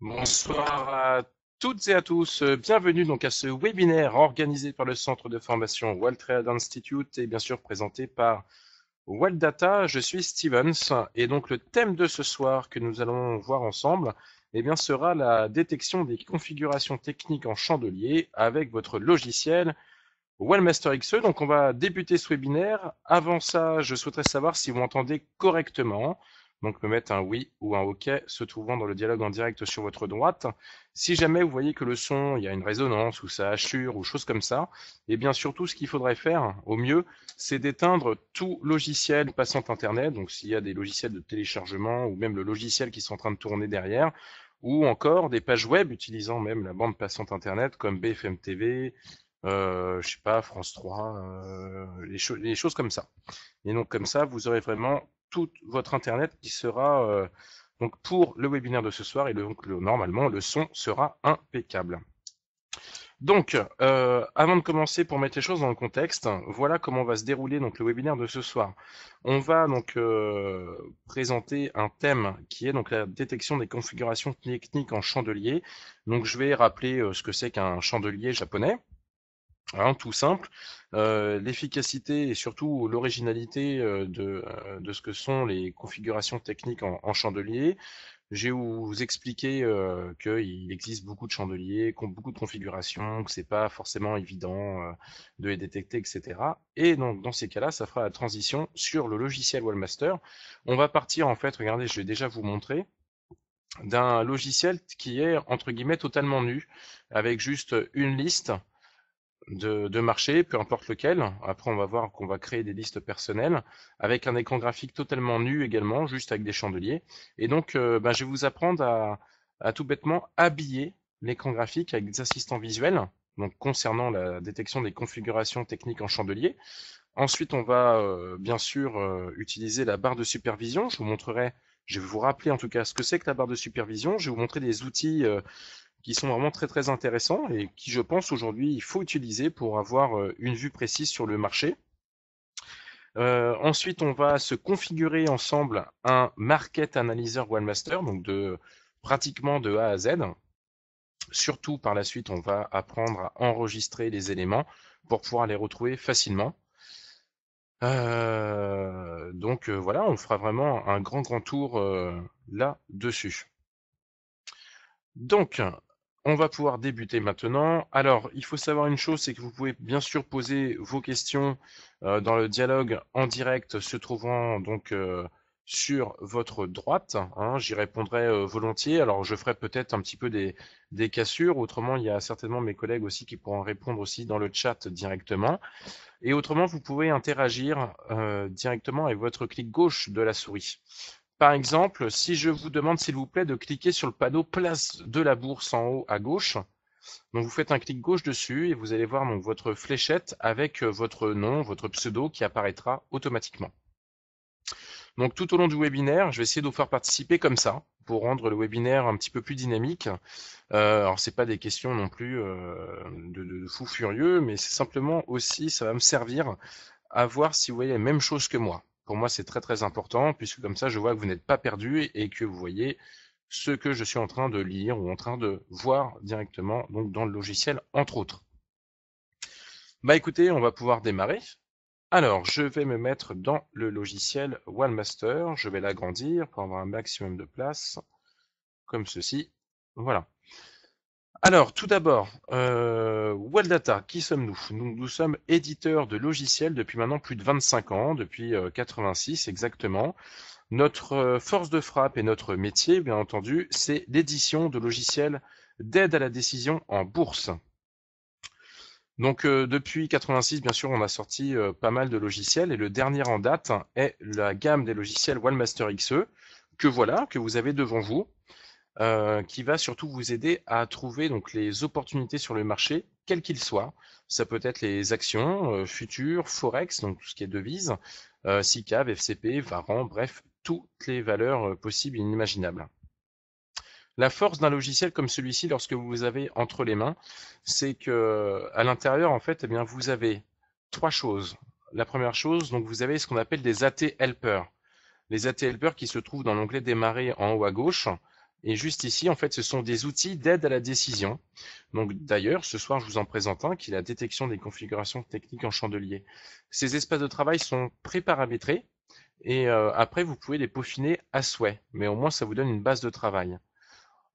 Bonsoir à toutes et à tous. Bienvenue donc à ce webinaire organisé par le centre de formation World Institute et bien sûr présenté par World Data. Je suis Stevens et donc le thème de ce soir que nous allons voir ensemble eh bien, sera la détection des configurations techniques en chandelier avec votre logiciel Wellmaster XE. Donc on va débuter ce webinaire. Avant ça, je souhaiterais savoir si vous m'entendez correctement donc me mettre un oui ou un OK se trouvant dans le dialogue en direct sur votre droite. Si jamais vous voyez que le son, il y a une résonance ou ça assure ou chose comme ça, et eh bien surtout ce qu'il faudrait faire au mieux, c'est d'éteindre tout logiciel passant internet, donc s'il y a des logiciels de téléchargement ou même le logiciel qui sont en train de tourner derrière, ou encore des pages web utilisant même la bande passante internet comme BFM TV, euh, je sais pas, France 3, euh, les, les, choses comme ça. Et donc comme ça, vous aurez vraiment tout votre internet qui sera euh, donc pour le webinaire de ce soir et donc normalement le son sera impeccable. Donc, euh, avant de commencer, pour mettre les choses dans le contexte, voilà comment va se dérouler donc le webinaire de ce soir. On va donc euh, présenter un thème qui est donc la détection des configurations techniques en chandelier. Donc, je vais rappeler ce que c'est qu'un chandelier japonais. Hein, tout simple. Euh, l'efficacité et surtout l'originalité euh, de, euh, de, ce que sont les configurations techniques en, chandelier. J'ai vous expliqué qu'il existe beaucoup de chandeliers, beaucoup de configurations, que c'est pas forcément évident de les détecter, etc. Et donc dans ces cas-là, ça fera la transition sur le logiciel Wallmaster. On va partir en fait, regardez, je vais déjà vous montrer d'un logiciel qui est entre guillemets totalement nu, avec juste une liste de, marché, peu importe lequel. Après, on va voir qu'on va créer des listes personnelles avec un écran graphique totalement nu également, juste avec des chandeliers. Et donc, euh, bah, je vais vous apprendre à, à tout bêtement habiller l'écran graphique avec des assistants visuels, donc concernant la détection des configurations techniques en chandelier. Ensuite, on va euh, bien sûr euh, utiliser la barre de supervision. Je vous montrerai, je vais vous rappeler en tout cas ce que c'est que la barre de supervision. Je vais vous montrer des outils qui sont vraiment très très intéressants et qui je pense aujourd'hui il faut utiliser pour avoir euh, une vue précise sur le marché. Euh, ensuite, on va se configurer ensemble un Market Analyzer OneMaster, donc de pratiquement de A à Z. Surtout par la suite, on va apprendre à enregistrer les éléments pour pouvoir les retrouver facilement. Euh, donc voilà, on fera vraiment un grand grand tour là-dessus. Donc, on va pouvoir débuter maintenant. Alors, il faut savoir une chose, c'est que vous pouvez bien sûr poser vos questions euh, dans le dialogue en direct se trouvant donc euh, sur votre droite. Hein. J'y répondrai euh, volontiers. Alors, je ferai peut-être un petit peu des, des cassures. Autrement, il y a certainement mes collègues aussi qui pourront répondre aussi dans le chat directement. Et autrement, vous pouvez interagir directement avec votre clic gauche de la souris. Par exemple, si je vous demande s'il vous plaît de cliquer sur le panneau place de la bourse en haut à gauche, donc vous faites un clic gauche dessus et vous allez voir donc votre fléchette avec euh, votre nom, votre pseudo qui apparaîtra automatiquement. Donc tout au long du webinaire, je vais essayer de vous faire participer comme ça pour rendre le webinaire un petit peu plus dynamique. Euh, alors c'est pas des questions non plus euh, de, de fou furieux, mais c'est simplement aussi ça va me servir à voir si vous voyez la même chose que moi. Pour moi, c'est très très important, puisque comme ça, je vois que vous n'êtes pas perdu et que vous voyez ce que je suis en train de lire ou en train de voir directement donc dans le logiciel, entre autres. Bah écoutez, on va pouvoir démarrer. Alors, je vais me mettre dans le logiciel OneMaster. Je vais l'agrandir pour avoir un maximum de place, comme ceci. Voilà. Alors, tout d'abord, euh, qui sommes-nous? Nous, sommes éditeurs de logiciels depuis maintenant plus de 25 ans, depuis 86 euh, exactement. Notre euh, force de frappe et notre métier, bien entendu, c'est l'édition de logiciels d'aide à la décision en bourse. Donc euh, depuis 86, bien sûr, on a sorti pas mal de logiciels et le dernier en date est la gamme des logiciels OneMaster XE que voilà, que vous avez devant vous. Euh, qui va surtout vous aider à trouver donc les opportunités sur le marché, quels qu'ils soient. Ça peut être les actions, euh, futures, forex, donc tout ce qui est devises, euh, SICAV, FCP, VARAN, bref, toutes les valeurs euh, possibles et inimaginables. La force d'un logiciel comme celui-ci, lorsque vous avez entre les mains, c'est que à l'intérieur, en fait, eh bien, vous avez trois choses. La première chose, donc vous avez ce qu'on appelle des AT helpers. Les AT helpers qui se trouvent dans l'onglet démarrer en haut à gauche, Et juste ici, en fait, ce sont des outils d'aide à la décision. Donc d'ailleurs, ce soir, je vous en présente un qui est la détection des configurations techniques en chandelier. Ces espaces de travail sont pré-paramétrés et euh, après, vous pouvez les peaufiner à souhait. Mais au moins, ça vous donne une base de travail.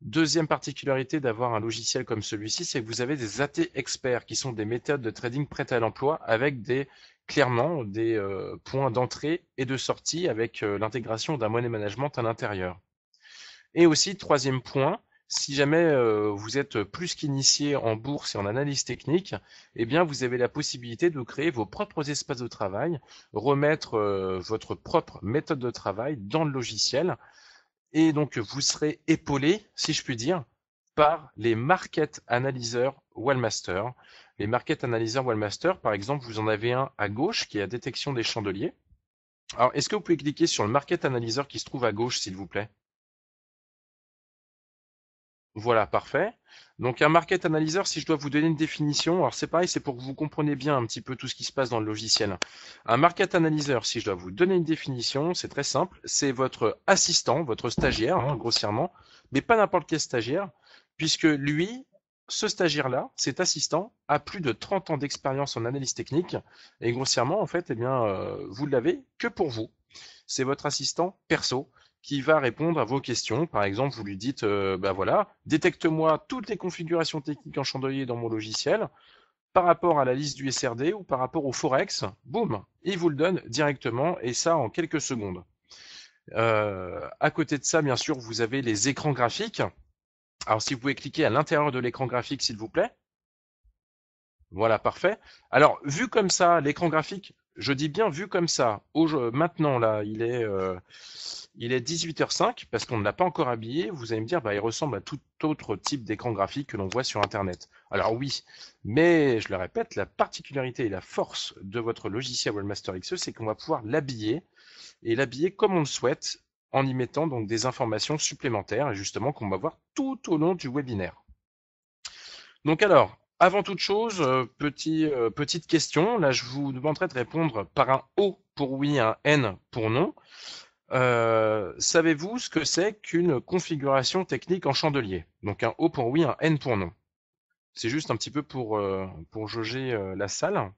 Deuxième particularité d'avoir un logiciel comme celui-ci, c'est que vous avez des AT experts qui sont des méthodes de trading prêtes à l'emploi avec des clairement des euh, points d'entrée et de sortie avec euh, l'intégration d'un money management à l'intérieur. Et aussi, troisième point, si jamais euh, vous êtes plus qu'initié en bourse et en analyse technique, eh bien vous avez la possibilité de créer vos propres espaces de travail, remettre votre propre méthode de travail dans le logiciel et donc, vous serez épaulé, si je puis dire, par les market analyseurs Wallmaster. Les market analyseurs Wallmaster, par exemple, vous en avez un à gauche qui est la détection des chandeliers. Alors, est-ce que vous pouvez cliquer sur le market analyzer qui se trouve à gauche, s'il vous plaît? Voilà, parfait. Donc un market analyzer, si je dois vous donner une définition, alors c'est pareil, c'est pour que vous compreniez bien un petit peu tout ce qui se passe dans le logiciel. Un market analyzer, si je dois vous donner une définition, c'est très simple, c'est votre assistant, votre stagiaire, hein, grossièrement, mais pas n'importe quel stagiaire, puisque lui, ce stagiaire-là, cet assistant, a plus de 30 ans d'expérience en analyse technique, et grossièrement, en fait, eh bien, euh, vous l'avez que pour vous. C'est votre assistant perso qui va répondre à vos questions. Par exemple, vous lui dites, bah voilà, détecte-moi toutes les configurations techniques en chandelier dans mon logiciel par rapport à la liste du SRD ou par rapport au Forex. Boum, il vous le donne directement et ça en quelques secondes. Euh, à côté de ça, bien sûr, vous avez les écrans graphiques. Alors, si vous pouvez cliquer à l'intérieur de l'écran graphique, s'il vous plaît. Voilà, parfait. Alors, vu comme ça, l'écran graphique, je dis bien vu comme ça. maintenant, là, il est, euh, il est 18h05 parce qu'on ne l'a pas encore habillé. Vous allez me dire, bah, il ressemble à tout autre type d'écran graphique que l'on voit sur Internet. Alors oui, mais je le répète, la particularité et la force de votre logiciel Webmaster XE, c'est qu'on va pouvoir l'habiller et l'habiller comme on le souhaite en y mettant donc des informations supplémentaires et justement qu'on va voir tout au long du webinaire. Donc alors, avant toute chose, euh, euh, petite question. Là, je vous demanderai de répondre par un O pour oui, un N pour non. Euh, savez-vous ce que c'est qu'une configuration technique en chandelier? Donc un O pour oui, un N pour non. C'est juste un petit peu pour, pour jauger la salle.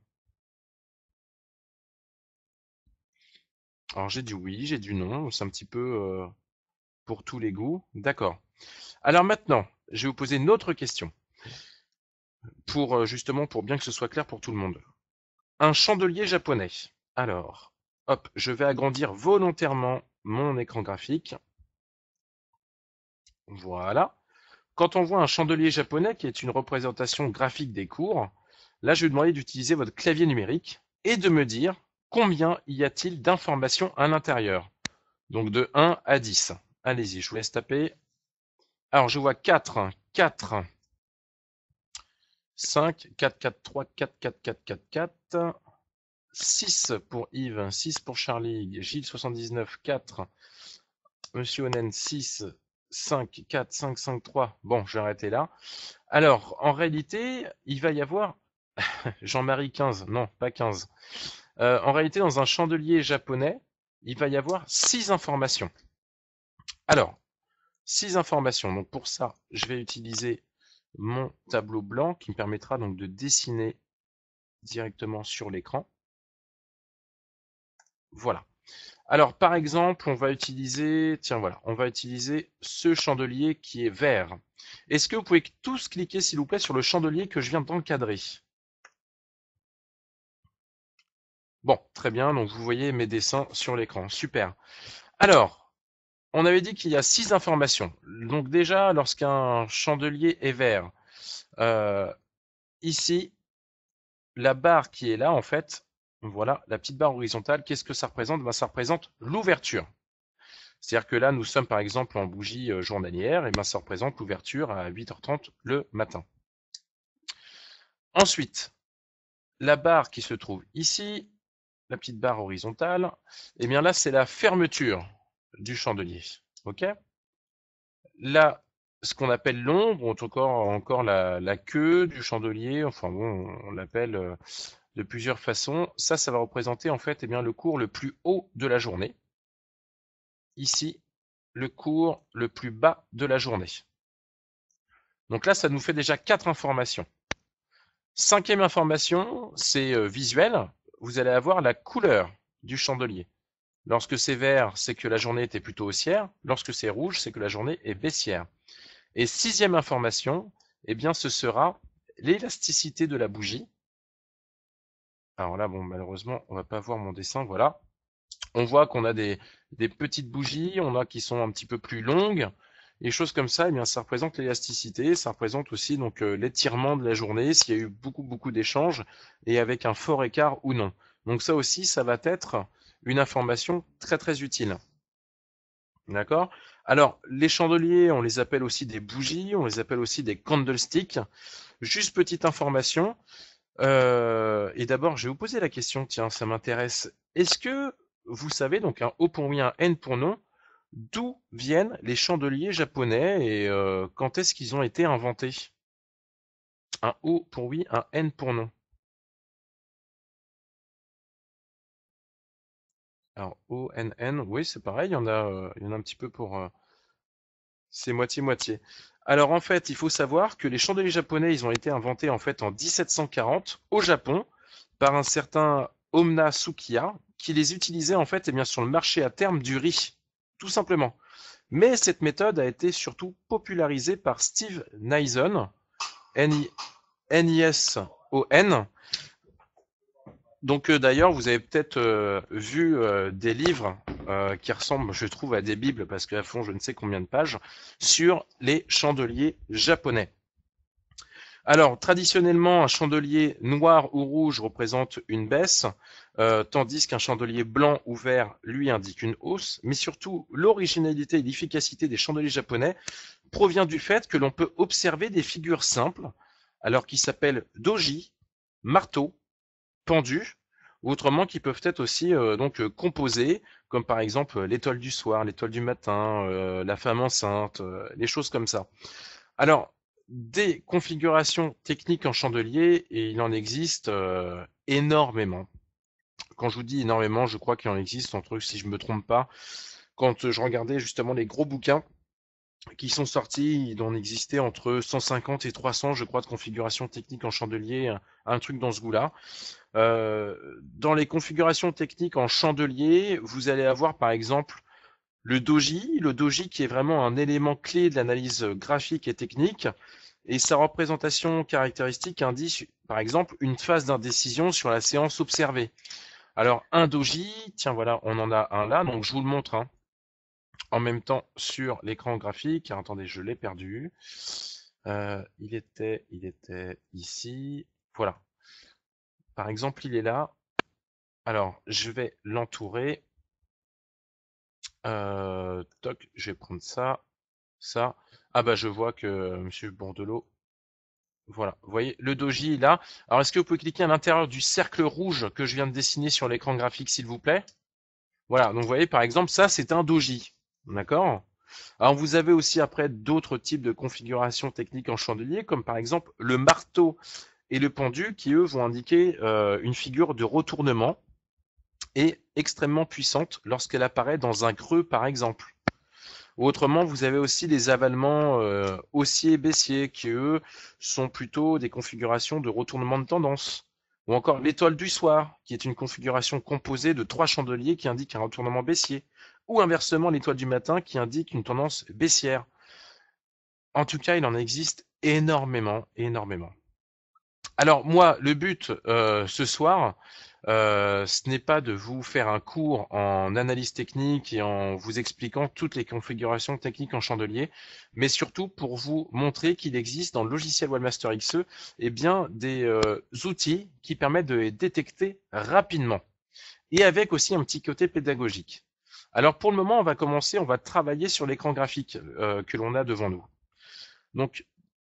Alors j'ai du oui, j'ai du non, c'est un petit peu pour tous les goûts. D'accord. Alors maintenant, je vais vous poser une autre question. Pour justement, pour bien que ce soit clair pour tout le monde. Un chandelier japonais. Alors, Hop, je vais agrandir volontairement mon écran graphique. Voilà. Quand on voit un chandelier japonais qui est une représentation graphique des cours, là je vais demander d'utiliser votre clavier numérique et de me dire combien y a-t-il d'informations à l'intérieur. Donc de 1 à 10. Allez-y, je vous laisse taper. Alors je vois 4, 4, 5, 4, 4, 3, 4, 4, 4, 4, 4. 6 pour Yves, 6 pour Charlie, Gilles 79, 4, Monsieur Onen 6, 5, 4, 5, 5, 3. Bon, je vais arrêter là. Alors, en réalité, il va y avoir Jean-Marie 15, non, pas 15. Euh, en réalité, dans un chandelier japonais, il va y avoir 6 informations. Alors, 6 informations. Donc pour ça, je vais utiliser mon tableau blanc qui me permettra donc de dessiner directement sur l'écran. Voilà. Alors, par exemple, on va utiliser, tiens, voilà, on va utiliser ce chandelier qui est vert. Est-ce que vous pouvez tous cliquer, s'il vous plaît, sur le chandelier que je viens d'encadrer? Bon, très bien, donc vous voyez mes dessins sur l'écran. Super. Alors, on avait dit qu'il y a six informations. Donc déjà, lorsqu'un chandelier est vert, euh, ici, la barre qui est là, en fait, voilà, la petite barre horizontale, qu'est-ce que ça représente? Ben, Ça représente l'ouverture. C'est-à-dire que là, nous sommes par exemple en bougie euh, journalière, et ben, ça représente l'ouverture à 8h30 le matin. Ensuite, la barre qui se trouve ici, la petite barre horizontale, et eh bien là, c'est la fermeture du chandelier. OK? Là, ce qu'on appelle l'ombre, encore, encore la, la, queue du chandelier, enfin bon, on l'appelle euh, de plusieurs façons. Ça, ça va représenter en fait eh bien, le cours le plus haut de la journée. Ici, le cours le plus bas de la journée. Donc là, ça nous fait déjà quatre informations. Cinquième information, c'est euh, visuel. Vous allez avoir la couleur du chandelier. Lorsque c'est vert, c'est que la journée était plutôt haussière. Lorsque c'est rouge, c'est que la journée est baissière. Et sixième information, eh bien, ce sera l'élasticité de la bougie. Alors là, bon, malheureusement, on va pas voir mon dessin, voilà. On voit qu'on a des, petites bougies, on a qui sont un petit peu plus longues, et choses comme ça, eh bien, ça représente l'élasticité, ça représente aussi donc euh, l'étirement de la journée, s'il y a eu beaucoup beaucoup d'échanges et avec un fort écart ou non. Donc ça aussi, ça va être une information très très utile. D'accord? Alors, les chandeliers, on les appelle aussi des bougies, on les appelle aussi des candlesticks. Juste petite information. Euh, et d'abord, je vais vous poser la question, tiens, ça m'intéresse. Est-ce que vous savez, donc un O pour oui, un N pour non, d'où viennent les chandeliers japonais et euh, quand est-ce qu'ils ont été inventés? Un O pour oui, un N pour non. Alors O, N, N, oui c'est pareil, il y en a, euh, il en a un petit peu pour... Euh, c'est moitié-moitié. Alors en fait, il faut savoir que les chandeliers japonais, ils ont été inventés en fait en 1740 au Japon par un certain Omna Sukiya qui les utilisait en fait eh sur le marché à terme du riz tout simplement. Mais cette méthode a été surtout popularisée par Steve Nison, N-I-S-O-N. Donc euh, d'ailleurs, vous avez peut-être euh, vu euh, des livres qui ressemblent, je trouve, à des bibles, parce qu'à fond, je ne sais combien de pages, sur les chandeliers japonais. Alors, traditionnellement, un chandelier noir ou rouge représente une baisse, tandis qu'un chandelier blanc ou vert, lui, indique une hausse. Mais surtout, l'originalité et l'efficacité des chandeliers japonais provient du fait que l'on peut observer des figures simples, alors qui s'appellent doji, marteau, pendu, ou autrement qui peuvent être aussi euh, donc euh, composés, comme par exemple l'étoile du soir, l'étoile du matin, la femme enceinte, les choses comme ça. Alors, des configurations techniques en chandelier et il en existe euh, énormément. Quand je vous dis énormément, je crois qu'il en existe entre, si je me trompe pas, quand je regardais justement les gros bouquins qui sont sortis, il en existait entre 150 et 300, je crois, de configurations techniques en chandelier, un, truc dans ce goût-là. Euh, dans les configurations techniques en chandelier, vous allez avoir par exemple le doji, le doji qui est vraiment un élément clé de l'analyse graphique et technique, et sa représentation caractéristique indique, par exemple, une phase d'indécision sur la séance observée. Alors, un doji, tiens voilà, on en a un là, donc je vous le montre hein, en même temps sur l'écran graphique. attendez, je l'ai perdu. Euh, il était, il était ici. Voilà. Par exemple, il est là. Alors, je vais l'entourer. Euh, toc, je vais prendre ça, ça. Ah bah je vois que euh, Monsieur Bordelot. Voilà, vous voyez, le doji là. Alors est-ce que vous pouvez cliquer à l'intérieur du cercle rouge que je viens de dessiner sur l'écran graphique, s'il vous plaît? Voilà, donc vous voyez par exemple, ça c'est un doji. D'accord Alors vous avez aussi après d'autres types de configurations techniques en chandelier, comme par exemple le marteau et le pendu, qui eux vont indiquer euh, une figure de retournement et extrêmement puissante lorsqu'elle apparaît dans un creux, par exemple. Autrement, vous avez aussi les avalements euh, haussiers baissiers, qui eux sont plutôt des configurations de retournement de tendance. Ou encore l'étoile du soir, qui est une configuration composée de trois chandeliers qui indiquent un retournement baissier. Ou inversement, l'étoile du matin qui indique une tendance baissière. En tout cas, il en existe énormément, énormément. Alors moi, le but euh, ce soir, euh, ce n'est pas de vous faire un cours en analyse technique et en vous expliquant toutes les configurations techniques en chandelier, mais surtout pour vous montrer qu'il existe dans le logiciel Webmaster XE eh bien, des euh, outils qui permettent de les détecter rapidement et avec aussi un petit côté pédagogique. Alors pour le moment, on va commencer, on va travailler sur l'écran graphique euh, que l'on a devant nous. Donc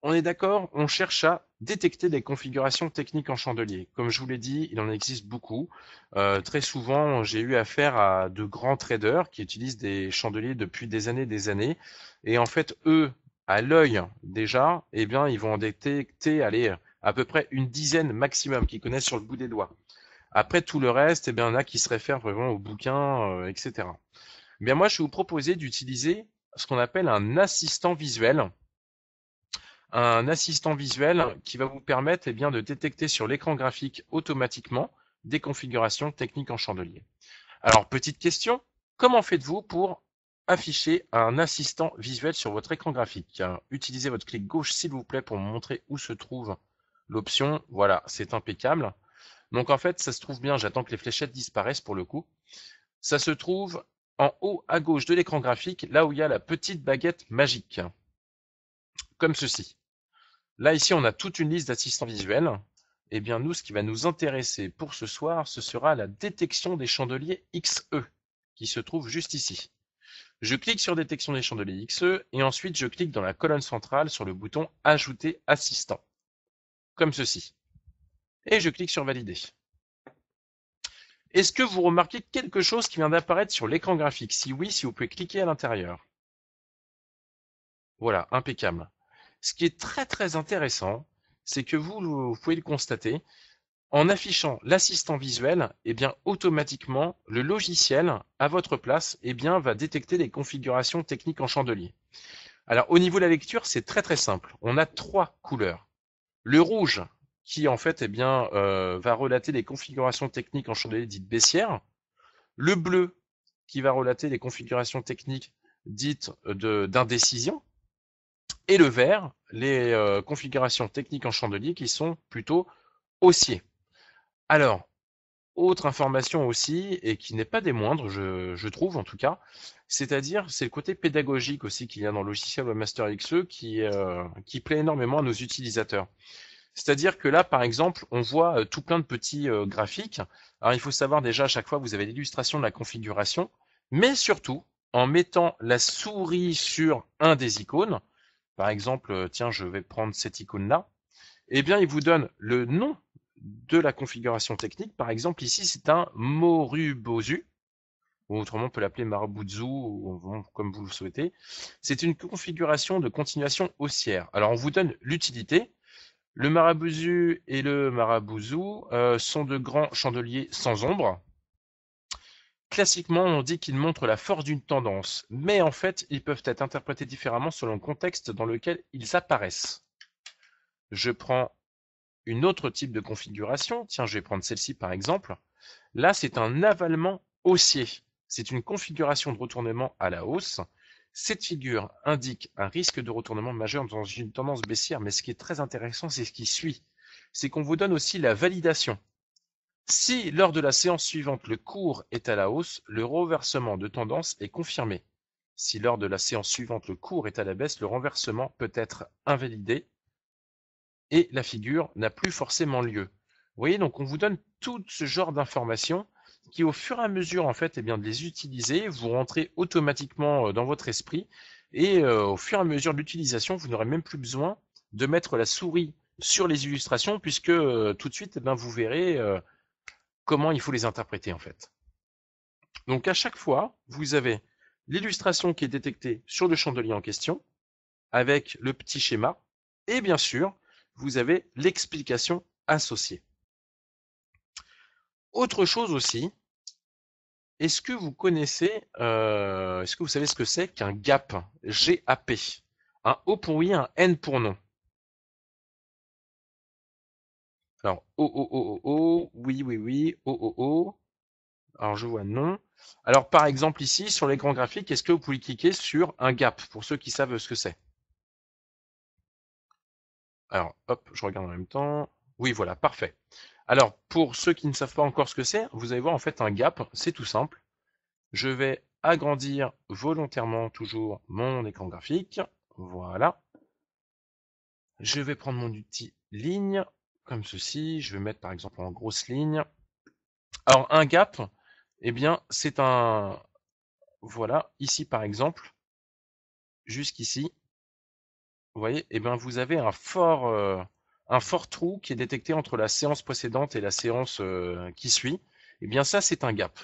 on est d'accord, on cherche à détecter des configurations techniques en chandelier. Comme je vous l'ai dit, il en existe beaucoup. Euh, très souvent, j'ai eu affaire à de grands traders qui utilisent des chandeliers depuis des années et des années. Et en fait, eux, à l'œil déjà, eh bien, ils vont en détecter, allez, à peu près une dizaine maximum qu'ils connaissent sur le bout des doigts. Après tout le reste, eh bien, il y en a qui se réfèrent vraiment aux bouquins, euh, etc. Bien moi, je vais vous proposer d'utiliser ce qu'on appelle un assistant visuel. Un assistant visuel qui va vous permettre eh bien, de détecter sur l'écran graphique automatiquement des configurations techniques en chandelier. Alors, petite question, comment faites-vous pour afficher un assistant visuel sur votre écran graphique? Utilisez votre clic gauche, s'il vous plaît, pour montrer où se trouve l'option. Voilà, c'est impeccable. Donc en fait, ça se trouve bien, j'attends que les fléchettes disparaissent pour le coup. Ça se trouve en haut à gauche de l'écran graphique, là où il y a la petite baguette magique. Comme ceci. Là, ici, on a toute une liste d'assistants visuels. Eh bien, nous, ce qui va nous intéresser pour ce soir, ce sera la détection des chandeliers XE, qui se trouve juste ici. Je clique sur détection des chandeliers XE, et ensuite je clique dans la colonne centrale sur le bouton Ajouter assistant. Comme ceci. Et je clique sur Valider. Est-ce que vous remarquez quelque chose qui vient d'apparaître sur l'écran graphique? Si oui, si vous pouvez cliquer à l'intérieur. Voilà, impeccable. Ce qui est très très intéressant, c'est que vous, pouvez le constater, en affichant l'assistant visuel, eh bien automatiquement le logiciel à votre place eh va détecter les configurations techniques en chandelier. Alors au niveau de la lecture, c'est très très simple. On a trois couleurs. Le rouge, qui en fait eh bien, euh, va relater les configurations techniques en chandelier dites baissières, le bleu qui va relater les configurations techniques dites d'indécision, et le vert, les euh, configurations techniques en chandelier qui sont plutôt haussiers. Alors, autre information aussi, et qui n'est pas des moindres, je, trouve en tout cas, c'est-à-dire c'est le côté pédagogique aussi qu'il y a dans le logiciel Webmaster XE euh, qui plaît énormément à nos utilisateurs. C'est-à-dire que là, par exemple, on voit euh, tout plein de petits euh, graphiques. Alors, il faut savoir déjà, à chaque fois, vous avez l'illustration de la configuration, mais surtout, en mettant la souris sur un des icônes, par exemple, euh, tiens, je vais prendre cette icône-là, eh bien, il vous donne le nom de la configuration technique. Par exemple, ici, c'est un Morubozu, ou autrement, on peut l'appeler Marabutsu, comme vous le souhaitez. C'est une configuration de continuation haussière. Alors, on vous donne l'utilité, le marabouzu et le marabouzou euh, sont de grands chandeliers sans ombre. Classiquement, on dit qu'ils montrent la force d'une tendance, mais en fait, ils peuvent être interprétés différemment selon le contexte dans lequel ils apparaissent. Je prends une autre type de configuration. Tiens, je vais prendre celle-ci par exemple. Là, c'est un avalement haussier. C'est une configuration de retournement à la hausse cette figure indique un risque de retournement majeur dans une tendance baissière, mais ce qui est très intéressant, c'est ce qui suit. C'est qu'on vous donne aussi la validation. Si lors de la séance suivante le cours est à la hausse, le renversement de tendance est confirmé. Si lors de la séance suivante le cours est à la baisse, le renversement peut être invalidé et la figure n'a plus forcément lieu. Vous voyez, donc on vous donne tout ce genre d'informations qui au fur et à mesure en fait, eh bien, de les utiliser, vous rentrez automatiquement euh, dans votre esprit et euh, au fur et à mesure de l'utilisation, vous n'aurez même plus besoin de mettre la souris sur les illustrations puisque euh, tout de suite, eh bien, vous verrez comment il faut les interpréter en fait. Donc à chaque fois, vous avez l'illustration qui est détectée sur le chandelier en question avec le petit schéma et bien sûr, vous avez l'explication associée. Autre chose aussi, est-ce que vous connaissez, euh, est-ce que vous savez ce que c'est qu'un gap, G-A-P Un O pour oui, un N pour non. Alors, O, O, O, O, O, oui, oui, oui, O, O, O. Alors, je vois non. Alors, par exemple, ici, sur l'écran graphique, est-ce que vous pouvez cliquer sur un gap, pour ceux qui savent ce que c'est? Alors, hop, je regarde en même temps. Oui, voilà, parfait. Alors, pour ceux qui ne savent pas encore ce que c'est, vous allez voir en fait un gap, c'est tout simple. Je vais agrandir volontairement toujours mon écran graphique. Voilà. Je vais prendre mon outil ligne, comme ceci. Je vais mettre par exemple en grosse ligne. Alors, un gap, eh bien, c'est un... Voilà, ici par exemple, jusqu'ici, vous voyez, eh bien, vous avez un fort... Euh, un fort trou qui est détecté entre la séance précédente et la séance euh, qui suit, eh bien ça c'est un gap.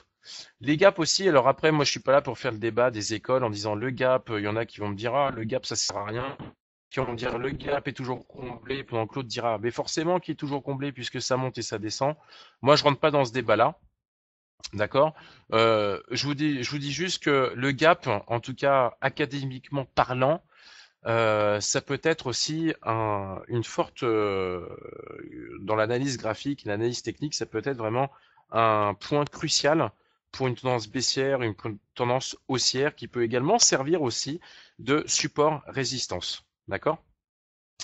Les gaps aussi, alors après moi je suis pas là pour faire le débat des écoles en disant le gap, il y en a qui vont me dire ah le gap ça sert à rien, qui vont me dire le gap est toujours comblé, pendant que l'autre dira mais forcément qui est toujours comblé puisque ça monte et ça descend. Moi je rentre pas dans ce débat là. D'accord? Euh, je, vous dis, je vous dis juste que le gap, en tout cas académiquement parlant, euh, ça peut être aussi un, une forte, euh, dans l'analyse graphique, l'analyse technique, ça peut être vraiment un point crucial pour une tendance baissière, une tendance haussière qui peut également servir aussi de support résistance. D'accord?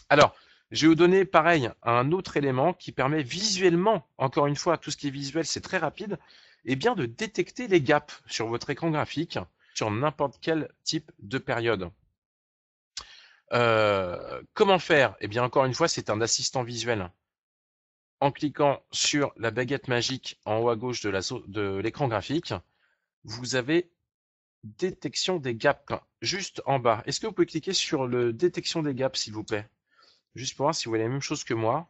Alors, je vais vous donner pareil un autre élément qui permet visuellement, encore une fois, tout ce qui est visuel, c'est très rapide, et bien de détecter les gaps sur votre écran graphique sur n'importe quel type de période. Euh, comment faire? Eh bien, encore une fois, c'est un assistant visuel. En cliquant sur la baguette magique en haut à gauche de l'écran graphique, vous avez détection des gaps juste en bas. Est-ce que vous pouvez cliquer sur le détection des gaps, s'il vous plaît? Juste pour voir si vous voyez la même chose que moi.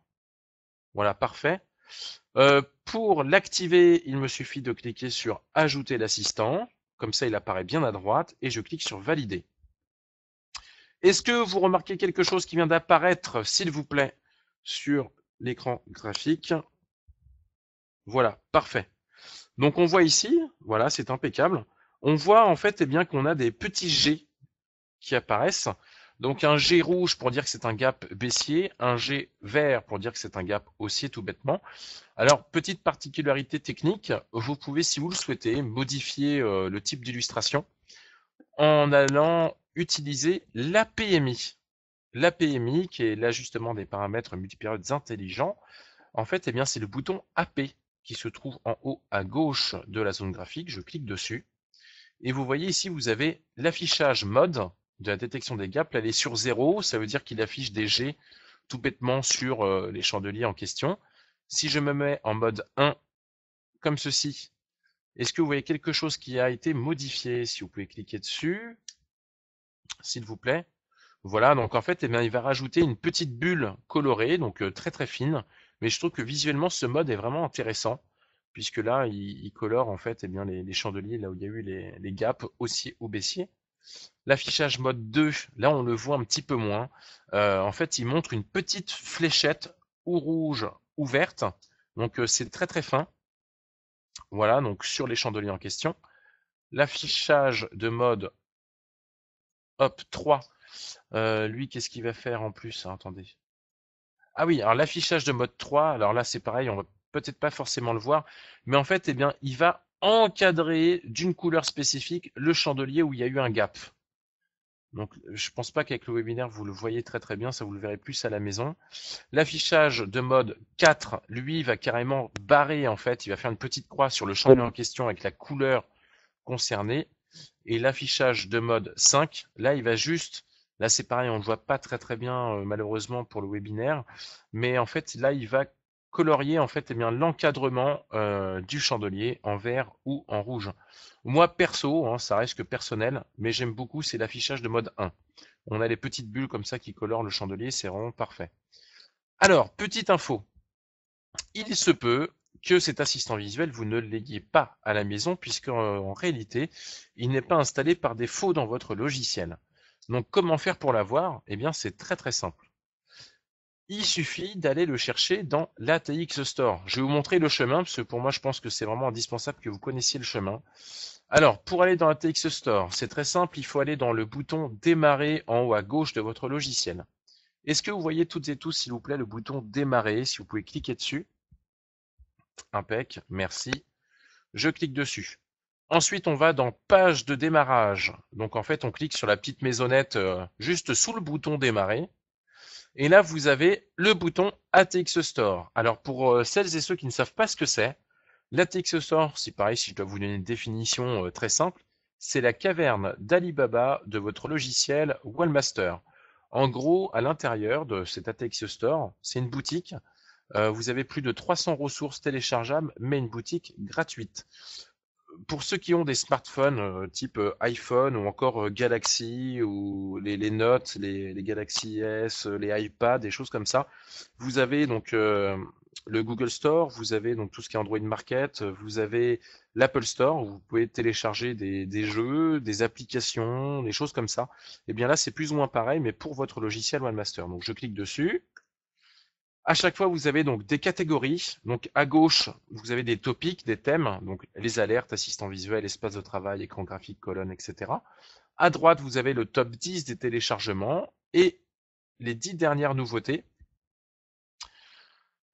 Voilà, parfait. Euh, pour l'activer, il me suffit de cliquer sur Ajouter l'assistant. Comme ça, il apparaît bien à droite. Et je clique sur Valider. Est-ce que vous remarquez quelque chose qui vient d'apparaître, s'il vous plaît, sur l'écran graphique? Voilà, parfait. Donc on voit ici, voilà, c'est impeccable. On voit en fait eh bien qu'on a des petits G qui apparaissent. Donc un G rouge pour dire que c'est un gap baissier, un G vert pour dire que c'est un gap haussier tout bêtement. Alors petite particularité technique, vous pouvez si vous le souhaitez modifier euh, le type d'illustration en allant utiliser l'APMI. L'APMI qui est l'ajustement des paramètres multipériodes intelligents. En fait, eh bien c'est le bouton AP qui se trouve en haut à gauche de la zone graphique. Je clique dessus. Et vous voyez ici, vous avez l'affichage mode de la détection des gaps, elle est sur 0, ça veut dire qu'il affiche des G tout bêtement sur euh, les chandeliers en question. Si je me mets en mode 1, comme ceci, est-ce que vous voyez quelque chose qui a été modifié? Si vous pouvez cliquer dessus, s'il vous plaît. Voilà, donc en fait, eh bien, il va rajouter une petite bulle colorée, donc euh, très très fine. Mais je trouve que visuellement, ce mode est vraiment intéressant, puisque là, il, colore en fait eh bien, les, chandeliers, là où il y a eu les, gaps haussiers ou baissiers. L'affichage mode 2, là on le voit un petit peu moins. Euh, en fait, il montre une petite fléchette ou rouge ou verte. Donc euh, c'est très très fin. Voilà, donc sur les chandeliers en question. L'affichage de mode hop 3, euh, lui qu'est-ce qu'il va faire en plus hein, Attendez. Ah oui, alors l'affichage de mode 3, alors là c'est pareil, on va peut-être pas forcément le voir, mais en fait, eh bien, il va encadrer d'une couleur spécifique le chandelier où il y a eu un gap. Donc, je pense pas qu'avec le webinaire, vous le voyez très très bien, ça vous le verrez plus à la maison. L'affichage de mode 4, lui, va carrément barrer, en fait, il va faire une petite croix sur le chandelier en question avec la couleur concernée. Et l'affichage de mode 5, là, il va juste, là c'est pareil, on ne le voit pas très très bien, euh, malheureusement, pour le webinaire, mais en fait, là, il va colorier en fait eh l'encadrement euh, du chandelier en vert ou en rouge. Moi perso, hein, ça reste que personnel, mais j'aime beaucoup c'est l'affichage de mode 1. On a les petites bulles comme ça qui colorent le chandelier, c'est vraiment parfait. Alors, petite info. Il se peut que cet assistant visuel, vous ne l'ayez pas à la maison, puisqu'en réalité, il n'est pas installé par défaut dans votre logiciel. Donc, comment faire pour l'avoir? Eh bien, c'est très très simple il suffit d'aller le chercher dans l'ATX Store. Je vais vous montrer le chemin, parce que pour moi, je pense que c'est vraiment indispensable que vous connaissiez le chemin. Alors, pour aller dans l'ATX Store, c'est très simple, il faut aller dans le bouton Démarrer en haut à gauche de votre logiciel. Est-ce que vous voyez toutes et tous, s'il vous plaît, le bouton Démarrer, si vous pouvez cliquer dessus? Impec, merci. Je clique dessus. Ensuite, on va dans Page de démarrage. Donc, en fait, on clique sur la petite maisonnette euh, juste sous le bouton Démarrer. Et là, vous avez le bouton ATX Store. Alors, pour euh, celles et ceux qui ne savent pas ce que c'est, l'ATX Store, c'est pareil, si je dois vous donner une définition euh, très simple, c'est la caverne d'Alibaba de votre logiciel Wallmaster. En gros, à l'intérieur de cet ATX Store, c'est une boutique. Euh, vous avez plus de 300 ressources téléchargeables, mais une boutique gratuite pour ceux qui ont des smartphones euh, type euh, iPhone ou encore Galaxy ou les, Notes, les, Galaxy S, les iPads, des choses comme ça, vous avez donc le Google Store, vous avez donc tout ce qui est Android Market, vous avez l'Apple Store où vous pouvez télécharger des, des, jeux, des applications, des choses comme ça. Et eh bien là, c'est plus ou moins pareil, mais pour votre logiciel OneMaster. Donc je clique dessus. À chaque fois, vous avez donc des catégories. Donc à gauche, vous avez des topics, des thèmes, donc les alertes, assistants visuels, espace de travail, écran graphique, colonne, etc. À droite, vous avez le top 10 des téléchargements et les 10 dernières nouveautés.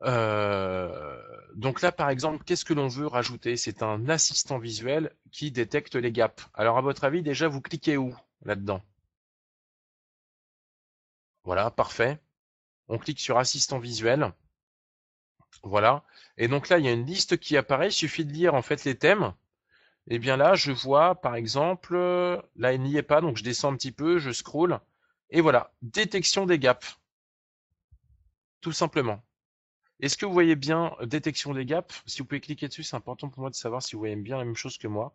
Euh, donc là, par exemple, qu'est-ce que l'on veut rajouter? C'est un assistant visuel qui détecte les gaps. Alors à votre avis, déjà, vous cliquez où là-dedans? Voilà, parfait. On clique sur assistant visuel. Voilà. Et donc là, il y a une liste qui apparaît. Il suffit de lire en fait les thèmes. Et bien là, je vois par exemple, là il n'y est pas, donc je descends un petit peu, je scroll. Et voilà, détection des gaps. Tout simplement. Est-ce que vous voyez bien détection des gaps? Si vous pouvez cliquer dessus, c'est important pour moi de savoir si vous voyez bien la même chose que moi.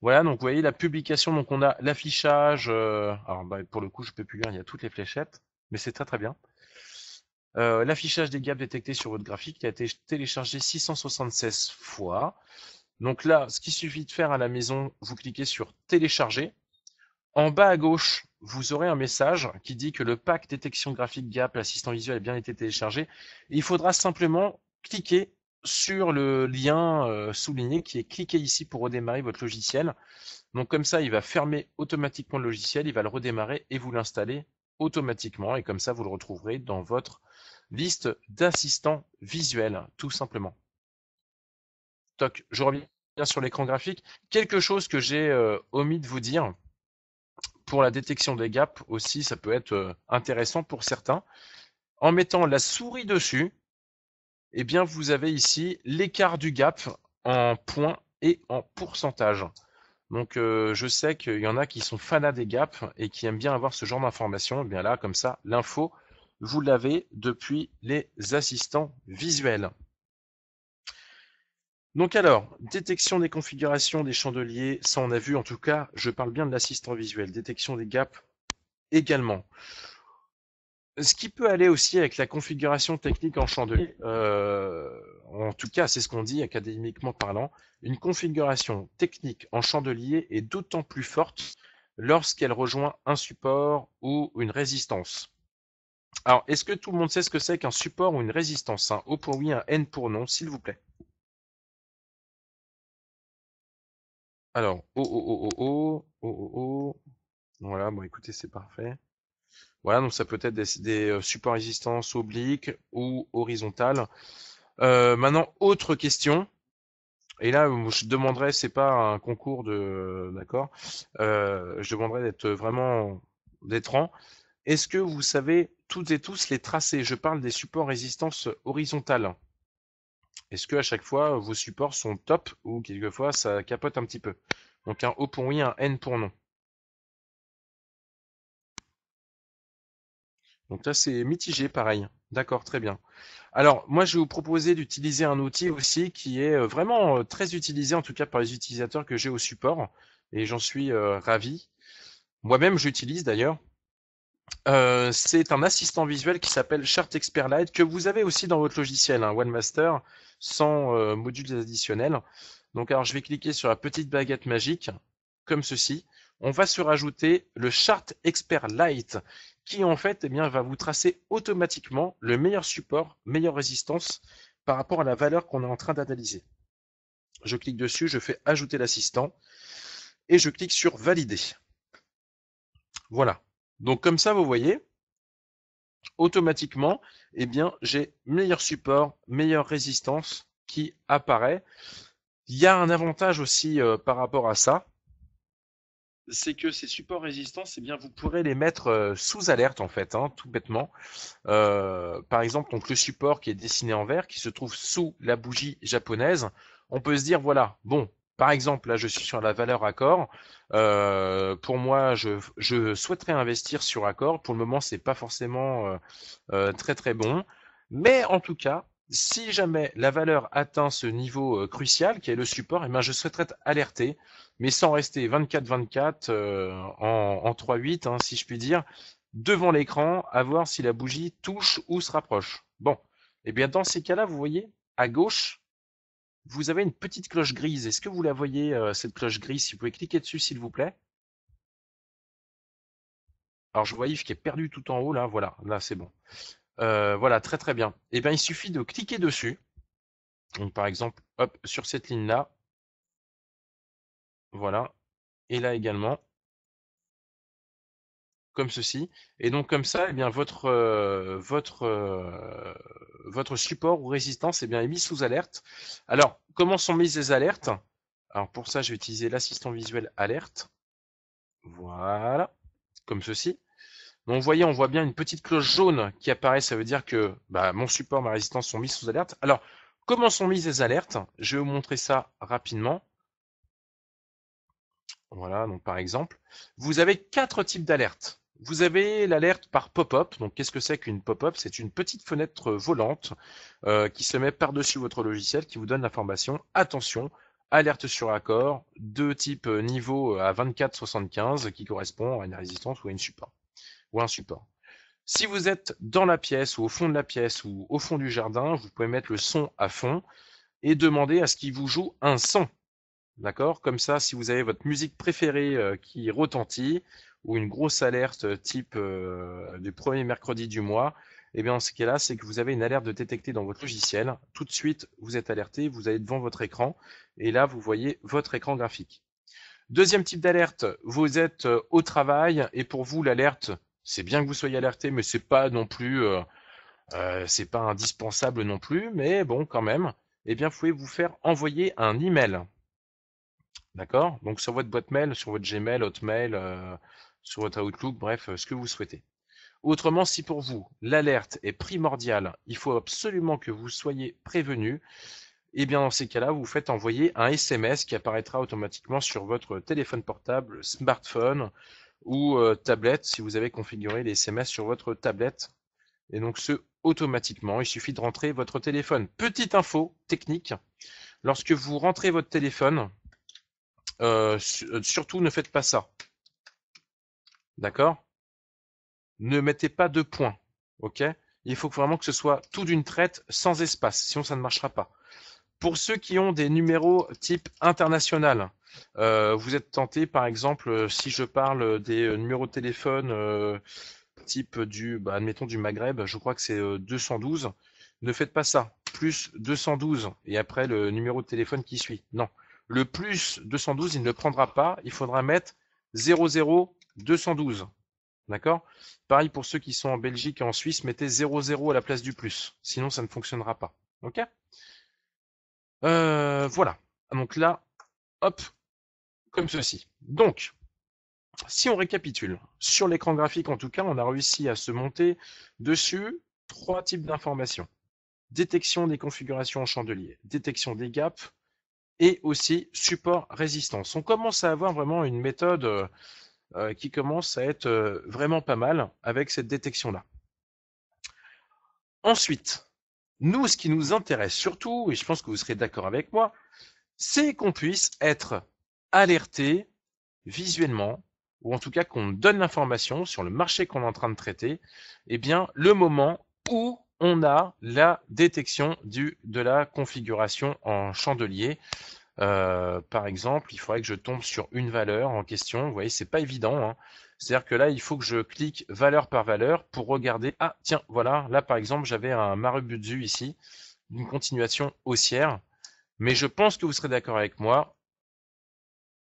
Voilà, donc vous voyez la publication, donc on a l'affichage. Euh, alors bah, pour le coup, je peux plus lire, il y a toutes les fléchettes, mais c'est très très bien. Euh, l'affichage des gaps détectés sur votre graphique qui a été téléchargé 676 fois. Donc là, ce qu'il suffit de faire à la maison, vous cliquez sur télécharger. En bas à gauche, vous aurez un message qui dit que le pack détection graphique Gap, l'assistant visuel, a bien été téléchargé. il faudra simplement cliquer sur le lien euh, souligné qui est cliqué ici pour redémarrer votre logiciel. Donc comme ça, il va fermer automatiquement le logiciel, il va le redémarrer et vous l'installer automatiquement. Et comme ça, vous le retrouverez dans votre liste d'assistants visuels, tout simplement. Toc, je reviens sur l'écran graphique. Quelque chose que j'ai euh, omis de vous dire, pour la détection des gaps aussi, ça peut être euh, intéressant pour certains. En mettant la souris dessus, eh bien, vous avez ici l'écart du gap en points et en pourcentage. Donc, euh, je sais qu'il y en a qui sont fanats des gaps et qui aiment bien avoir ce genre d'informations. Eh bien là, comme ça, l'info, vous l'avez depuis les assistants visuels. Donc alors, détection des configurations des chandeliers, ça on a vu en tout cas, je parle bien de l'assistant visuel, détection des gaps également. Ce qui peut aller aussi avec la configuration technique en chandelier, euh, en tout cas c'est ce qu'on dit académiquement parlant, une configuration technique en chandelier est d'autant plus forte lorsqu'elle rejoint un support ou une résistance. Alors, est-ce que tout le monde sait ce que c'est qu'un support ou une résistance? Un O pour oui, un N pour non, s'il vous plaît. Alors, O, O, O, O, O, O, O. Voilà, bon écoutez, c'est parfait. Voilà, donc ça peut être des, euh, supports résistance obliques ou horizontales. Euh, maintenant, autre question. Et là, je demanderais, c'est pas un concours de, d'accord. Euh, je demanderais d'être vraiment d'être Est-ce que vous savez toutes et tous les tracés Je parle des supports résistance horizontales. Est-ce que à chaque fois vos supports sont top ou quelquefois ça capote un petit peu? Donc un O pour oui, un N pour non. Donc là c'est mitigé pareil. D'accord, très bien. Alors moi je vais vous proposer d'utiliser un outil aussi qui est euh, vraiment euh, très utilisé en tout cas par les utilisateurs que j'ai au support et j'en suis euh, ravi. Moi-même j'utilise d'ailleurs. C'est un assistant visuel qui s'appelle Chart Expert Lite que vous avez aussi dans votre logiciel, hein, OneMaster sans euh, modules additionnels. Donc alors je vais cliquer sur la petite baguette magique, comme ceci. On va se rajouter le Chart Expert Lite, qui en fait eh bien, va vous tracer automatiquement le meilleur support, meilleure résistance par rapport à la valeur qu'on est en train d'analyser. Je clique dessus, je fais ajouter l'assistant et je clique sur valider. Voilà. Donc comme ça, vous voyez, automatiquement, eh bien, j'ai meilleur support, meilleure résistance qui apparaît. Il y a un avantage aussi euh, par rapport à ça, c'est que ces supports résistance, eh bien, vous pourrez les mettre euh, sous alerte en fait, hein, tout bêtement. Euh, par exemple, donc le support qui est dessiné en vert, qui se trouve sous la bougie japonaise, on peut se dire voilà, bon, par exemple, là, je suis sur la valeur accord. Euh, pour moi, je, souhaiterais investir sur accord. Pour le moment, c'est pas forcément euh, euh, très très bon. Mais en tout cas, si jamais la valeur atteint ce niveau crucial, qui est le support, eh bien, je souhaiterais être alerté, mais sans rester 24-24 en, en 3-8, hein, si je puis dire, devant l'écran, à voir si la bougie touche ou se rapproche. Bon, et eh bien dans ces cas-là, vous voyez, à gauche, vous avez une petite cloche grise. Est-ce que vous la voyez, euh, cette cloche grise? Si vous pouvez cliquer dessus, s'il vous plaît. Alors, je vois Yves qui est perdu tout en haut, là. Voilà, là, c'est bon. Euh, voilà, très très bien. Et bien, il suffit de cliquer dessus. Donc, par exemple, hop, sur cette ligne-là. Voilà. Et là également. Comme ceci. Et donc, comme ça, eh bien, votre, euh, votre, euh, votre support ou résistance eh bien, est mis sous alerte. Alors, comment sont mises les alertes? Alors, pour ça, je vais utiliser l'assistant visuel alerte. Voilà. Comme ceci. Donc, vous voyez, on voit bien une petite cloche jaune qui apparaît. Ça veut dire que bah, mon support, ma résistance sont mis sous alerte. Alors, comment sont mises les alertes? Je vais vous montrer ça rapidement. Voilà, donc par exemple, vous avez quatre types d'alertes. Vous avez l'alerte par pop-up. Donc, qu'est-ce que c'est qu'une pop-up? C'est une petite fenêtre volante euh, qui se met par-dessus votre logiciel qui vous donne l'information. Attention, alerte sur accord de type niveau à 24-75 qui correspond à une résistance ou à une support ou un support. Si vous êtes dans la pièce ou au fond de la pièce ou au fond du jardin, vous pouvez mettre le son à fond et demander à ce qu'il vous joue un son. D'accord? Comme ça, si vous avez votre musique préférée euh, qui retentit ou une grosse alerte euh, type euh, du premier mercredi du mois, eh bien, ce qui est là, c'est que vous avez une alerte de détecter dans votre logiciel. Tout de suite, vous êtes alerté, vous allez devant votre écran et là, vous voyez votre écran graphique. Deuxième type d'alerte, vous êtes au travail et pour vous, l'alerte, c'est bien que vous soyez alerté, mais c'est pas non plus, c'est pas indispensable non plus, mais bon, quand même, eh bien, vous pouvez vous faire envoyer un email. D'accord? Donc sur votre boîte mail, sur votre Gmail, Hotmail, euh, sur votre Outlook, bref, ce que vous souhaitez. Autrement, si pour vous, l'alerte est primordiale, il faut absolument que vous soyez prévenu, et eh bien dans ces cas-là, vous faites envoyer un SMS qui apparaîtra automatiquement sur votre téléphone portable, smartphone ou euh, tablette si vous avez configuré les SMS sur votre tablette. Et donc ce automatiquement, il suffit de rentrer votre téléphone. Petite info technique, lorsque vous rentrez votre téléphone, euh, euh, surtout ne faites pas ça. D'accord? Ne mettez pas de points. Ok? Il faut vraiment que ce soit tout d'une traite sans espace, sinon ça ne marchera pas. Pour ceux qui ont des numéros type international, euh, vous êtes tenté, par exemple, si je parle des numéros de téléphone type du, bah, admettons du Maghreb, je crois que c'est 212. Ne faites pas ça. Plus 212 et après le numéro de téléphone qui suit. Non. Le plus 212, il ne prendra pas. Il faudra mettre 00 212. D'accord? Pareil pour ceux qui sont en Belgique et en Suisse, mettez 00 à la place du plus. Sinon, ça ne fonctionnera pas. Ok? Voilà. Donc là, hop, comme ceci. Donc, si on récapitule, sur l'écran graphique en tout cas, on a réussi à se monter dessus trois types d'informations. Détection des configurations en chandelier, détection des gaps et aussi support résistance. On commence à avoir vraiment une méthode euh, euh, qui commence à être euh, vraiment pas mal avec cette détection-là. Ensuite, nous, ce qui nous intéresse surtout, et je pense que vous serez d'accord avec moi, c'est qu'on puisse être alerter visuellement, ou en tout cas qu'on donne l'information sur le marché qu'on est en train de traiter, eh bien, le moment où on a la détection du, de la configuration en chandelier. Euh, par exemple, il faudrait que je tombe sur une valeur en question. Vous voyez, c'est pas évident. Hein. C'est-à-dire que là, il faut que je clique valeur par valeur pour regarder. Ah, tiens, voilà. Là, par exemple, j'avais un Marubutsu ici, d'une continuation haussière. Mais je pense que vous serez d'accord avec moi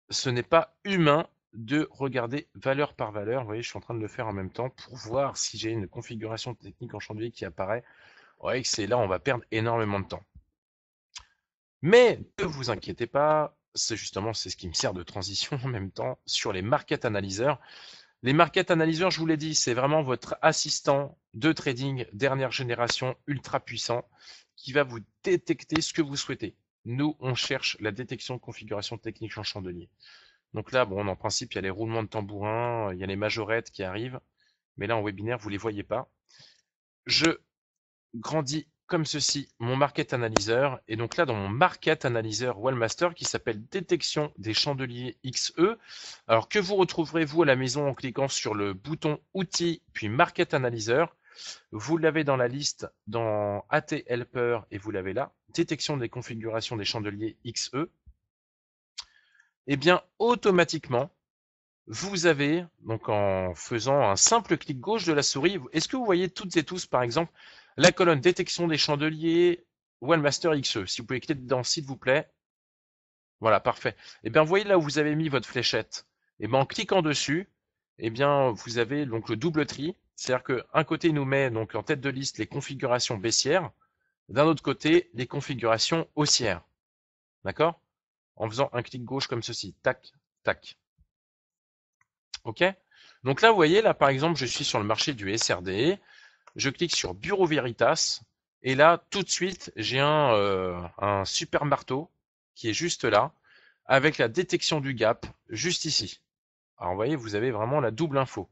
ce n'est pas humain de regarder valeur par valeur. Vous voyez, je suis en train de le faire en même temps pour voir si j'ai une configuration technique en chandelier qui apparaît. Vous voyez que c'est là, on va perdre énormément de temps. Mais ne vous inquiétez pas, c'est justement ce qui me sert de transition en même temps sur les market analyseurs. Les market analyseurs, je vous l'ai dit, c'est vraiment votre assistant de trading dernière génération ultra puissant qui va vous détecter ce que vous souhaitez. Nous, on cherche la détection de configuration technique en chandelier. Donc là, bon, en principe, il y a les roulements de tambourin, il y a les majorettes qui arrivent. Mais là, en webinaire, vous ne les voyez pas. Je grandis comme ceci mon market analyzer. Et donc là, dans mon market analyzer Wellmaster qui s'appelle détection des chandeliers XE. Alors que vous retrouverez vous à la maison en cliquant sur le bouton outils puis market analyzer. Vous l'avez dans la liste dans AT Helper et vous l'avez là, détection des configurations des chandeliers XE. Eh bien, automatiquement, vous avez, donc en faisant un simple clic gauche de la souris, est-ce que vous voyez toutes et tous, par exemple, la colonne détection des chandeliers, OneMaster XE Si vous pouvez cliquer dedans, s'il vous plaît. Voilà, parfait. Eh bien, vous voyez là où vous avez mis votre fléchette. Et eh bien, en cliquant dessus, eh bien, vous avez donc le double tri. C'est-à-dire qu'un côté nous met donc en tête de liste les configurations baissières, d'un autre côté les configurations haussières. D'accord? En faisant un clic gauche comme ceci. Tac, tac. OK? Donc là, vous voyez, là, par exemple, je suis sur le marché du SRD. Je clique sur Bureau Veritas. Et là, tout de suite, j'ai un, euh, un super marteau qui est juste là, avec la détection du gap, juste ici. Alors, vous voyez, vous avez vraiment la double info.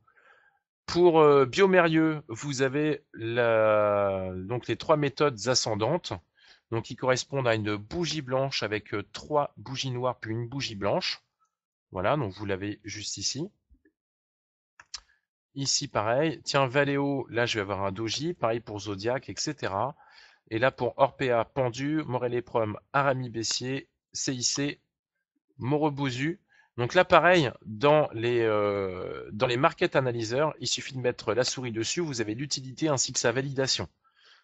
Pour euh, Biomérieux, vous avez donc les trois méthodes ascendantes, donc qui correspondent à une bougie blanche avec euh, trois bougies noires puis une bougie blanche. Voilà, donc vous l'avez juste ici. Ici, pareil. Tiens, Valeo, là, je vais avoir un doji. Pareil pour Zodiac, etc. Et là, pour Orpea, Pendu, Morel Prom, Arami Bessier, CIC, Morobozu. Donc là, pareil, dans les, euh, market analyzers, il suffit de mettre la souris dessus. Vous avez l'utilité ainsi que sa validation.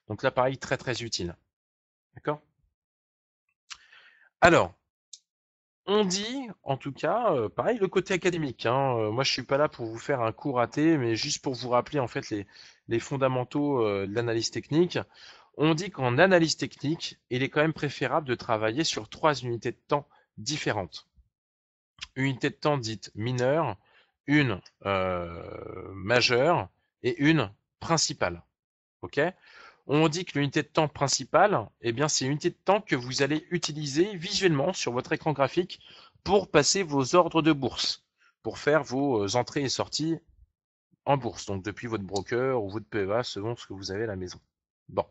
Donc là, pareil, très très utile. D'accord? Alors, on dit, en tout cas, euh, pareil, le côté académique. Hein, euh, moi, je suis pas là pour vous faire un cours raté, mais juste pour vous rappeler en fait les, fondamentaux euh, de l'analyse technique. On dit qu'en analyse technique, il est quand même préférable de travailler sur trois unités de temps différentes. Unité de temps dite mineure, une majeure et une principale. Ok? On dit que l'unité de temps principale, eh bien, c'est l'unité de temps que vous allez utiliser visuellement sur votre écran graphique pour passer vos ordres de bourse, pour faire vos euh, entrées et sorties en bourse, donc depuis votre broker ou votre PEA, selon ce que vous avez à la maison. Bon.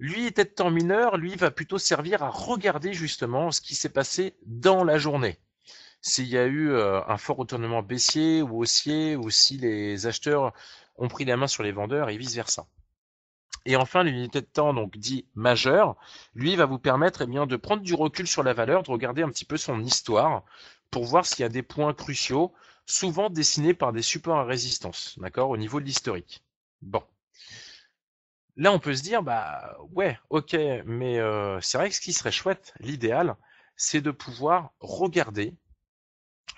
L'unité de temps mineur, lui, va plutôt servir à regarder justement ce qui s'est passé dans la journée. S'il y a eu euh, un fort retournement baissier ou haussier, ou si les acheteurs ont pris la main sur les vendeurs et vice versa. Et enfin, l'unité de temps, donc dit majeure, lui va vous permettre eh bien, de prendre du recul sur la valeur, de regarder un petit peu son histoire pour voir s'il y a des points cruciaux, souvent dessinés par des supports à résistance, d'accord, au niveau de l'historique. Bon. Là, on peut se dire, bah ouais, ok, mais euh, c'est vrai que ce qui serait chouette, l'idéal, c'est de pouvoir regarder,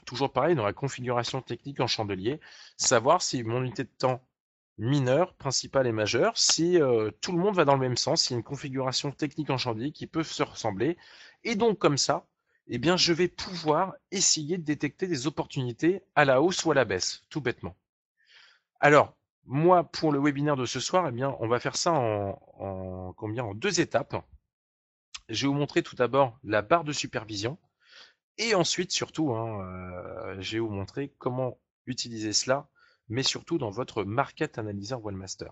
toujours pareil dans la configuration technique en chandelier, savoir si mon unité de temps mineur, principal et majeur, si euh, tout le monde va dans le même sens, il y a une configuration technique en chandelier qui peuvent se ressembler. Et donc comme ça, eh bien, je vais pouvoir essayer de détecter des opportunités à la hausse ou à la baisse, tout bêtement. Alors, moi, pour le webinaire de ce soir, eh bien, on va faire ça en, combien En deux étapes. Je vais vous montrer tout d'abord la barre de supervision. Et ensuite, surtout, hein, euh, je vais vous montrer comment utiliser cela mais surtout dans votre Market Analyzer OneMaster.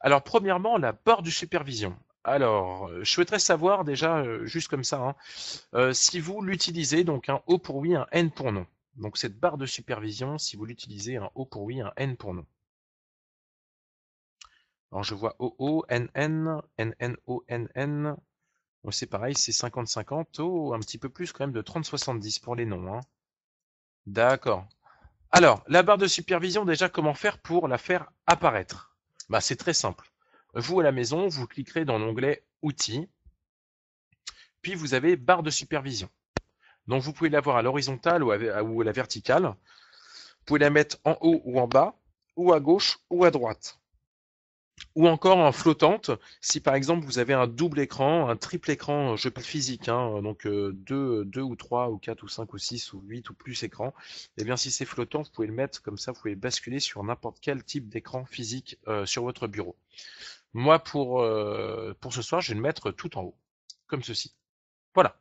Alors, premièrement, la barre de supervision. Alors, euh, je souhaiterais savoir déjà, euh, juste comme ça, hein, euh, si vous l'utilisez, donc un O pour oui, un N pour non. Donc cette barre de supervision, si vous l'utilisez, un O pour oui, un N pour non. Alors je vois OO, NN, NNO, NN. Bon, c'est pareil, c'est 50-50. Oh, un petit peu plus quand même de 30-70 pour les noms. Hein. D'accord. Alors, la barre de supervision, déjà, comment faire pour la faire apparaître? Bah, C'est très simple. Vous, à la maison, vous cliquerez dans l'onglet Outils, puis vous avez barre de supervision. Donc, vous pouvez l'avoir à l'horizontale ou, à la verticale. Vous pouvez la mettre en haut ou en bas, ou à gauche ou à droite ou encore en flottante, si par exemple vous avez un double écran, un triple écran, je parle physique, hein, donc euh, deux, deux ou trois ou quatre ou cinq ou six ou huit ou plus écrans, et eh bien si c'est flottant, vous pouvez le mettre comme ça, vous pouvez basculer sur n'importe quel type d'écran physique euh, sur votre bureau. Moi pour, euh, pour ce soir, je vais le mettre tout en haut, comme ceci. Voilà.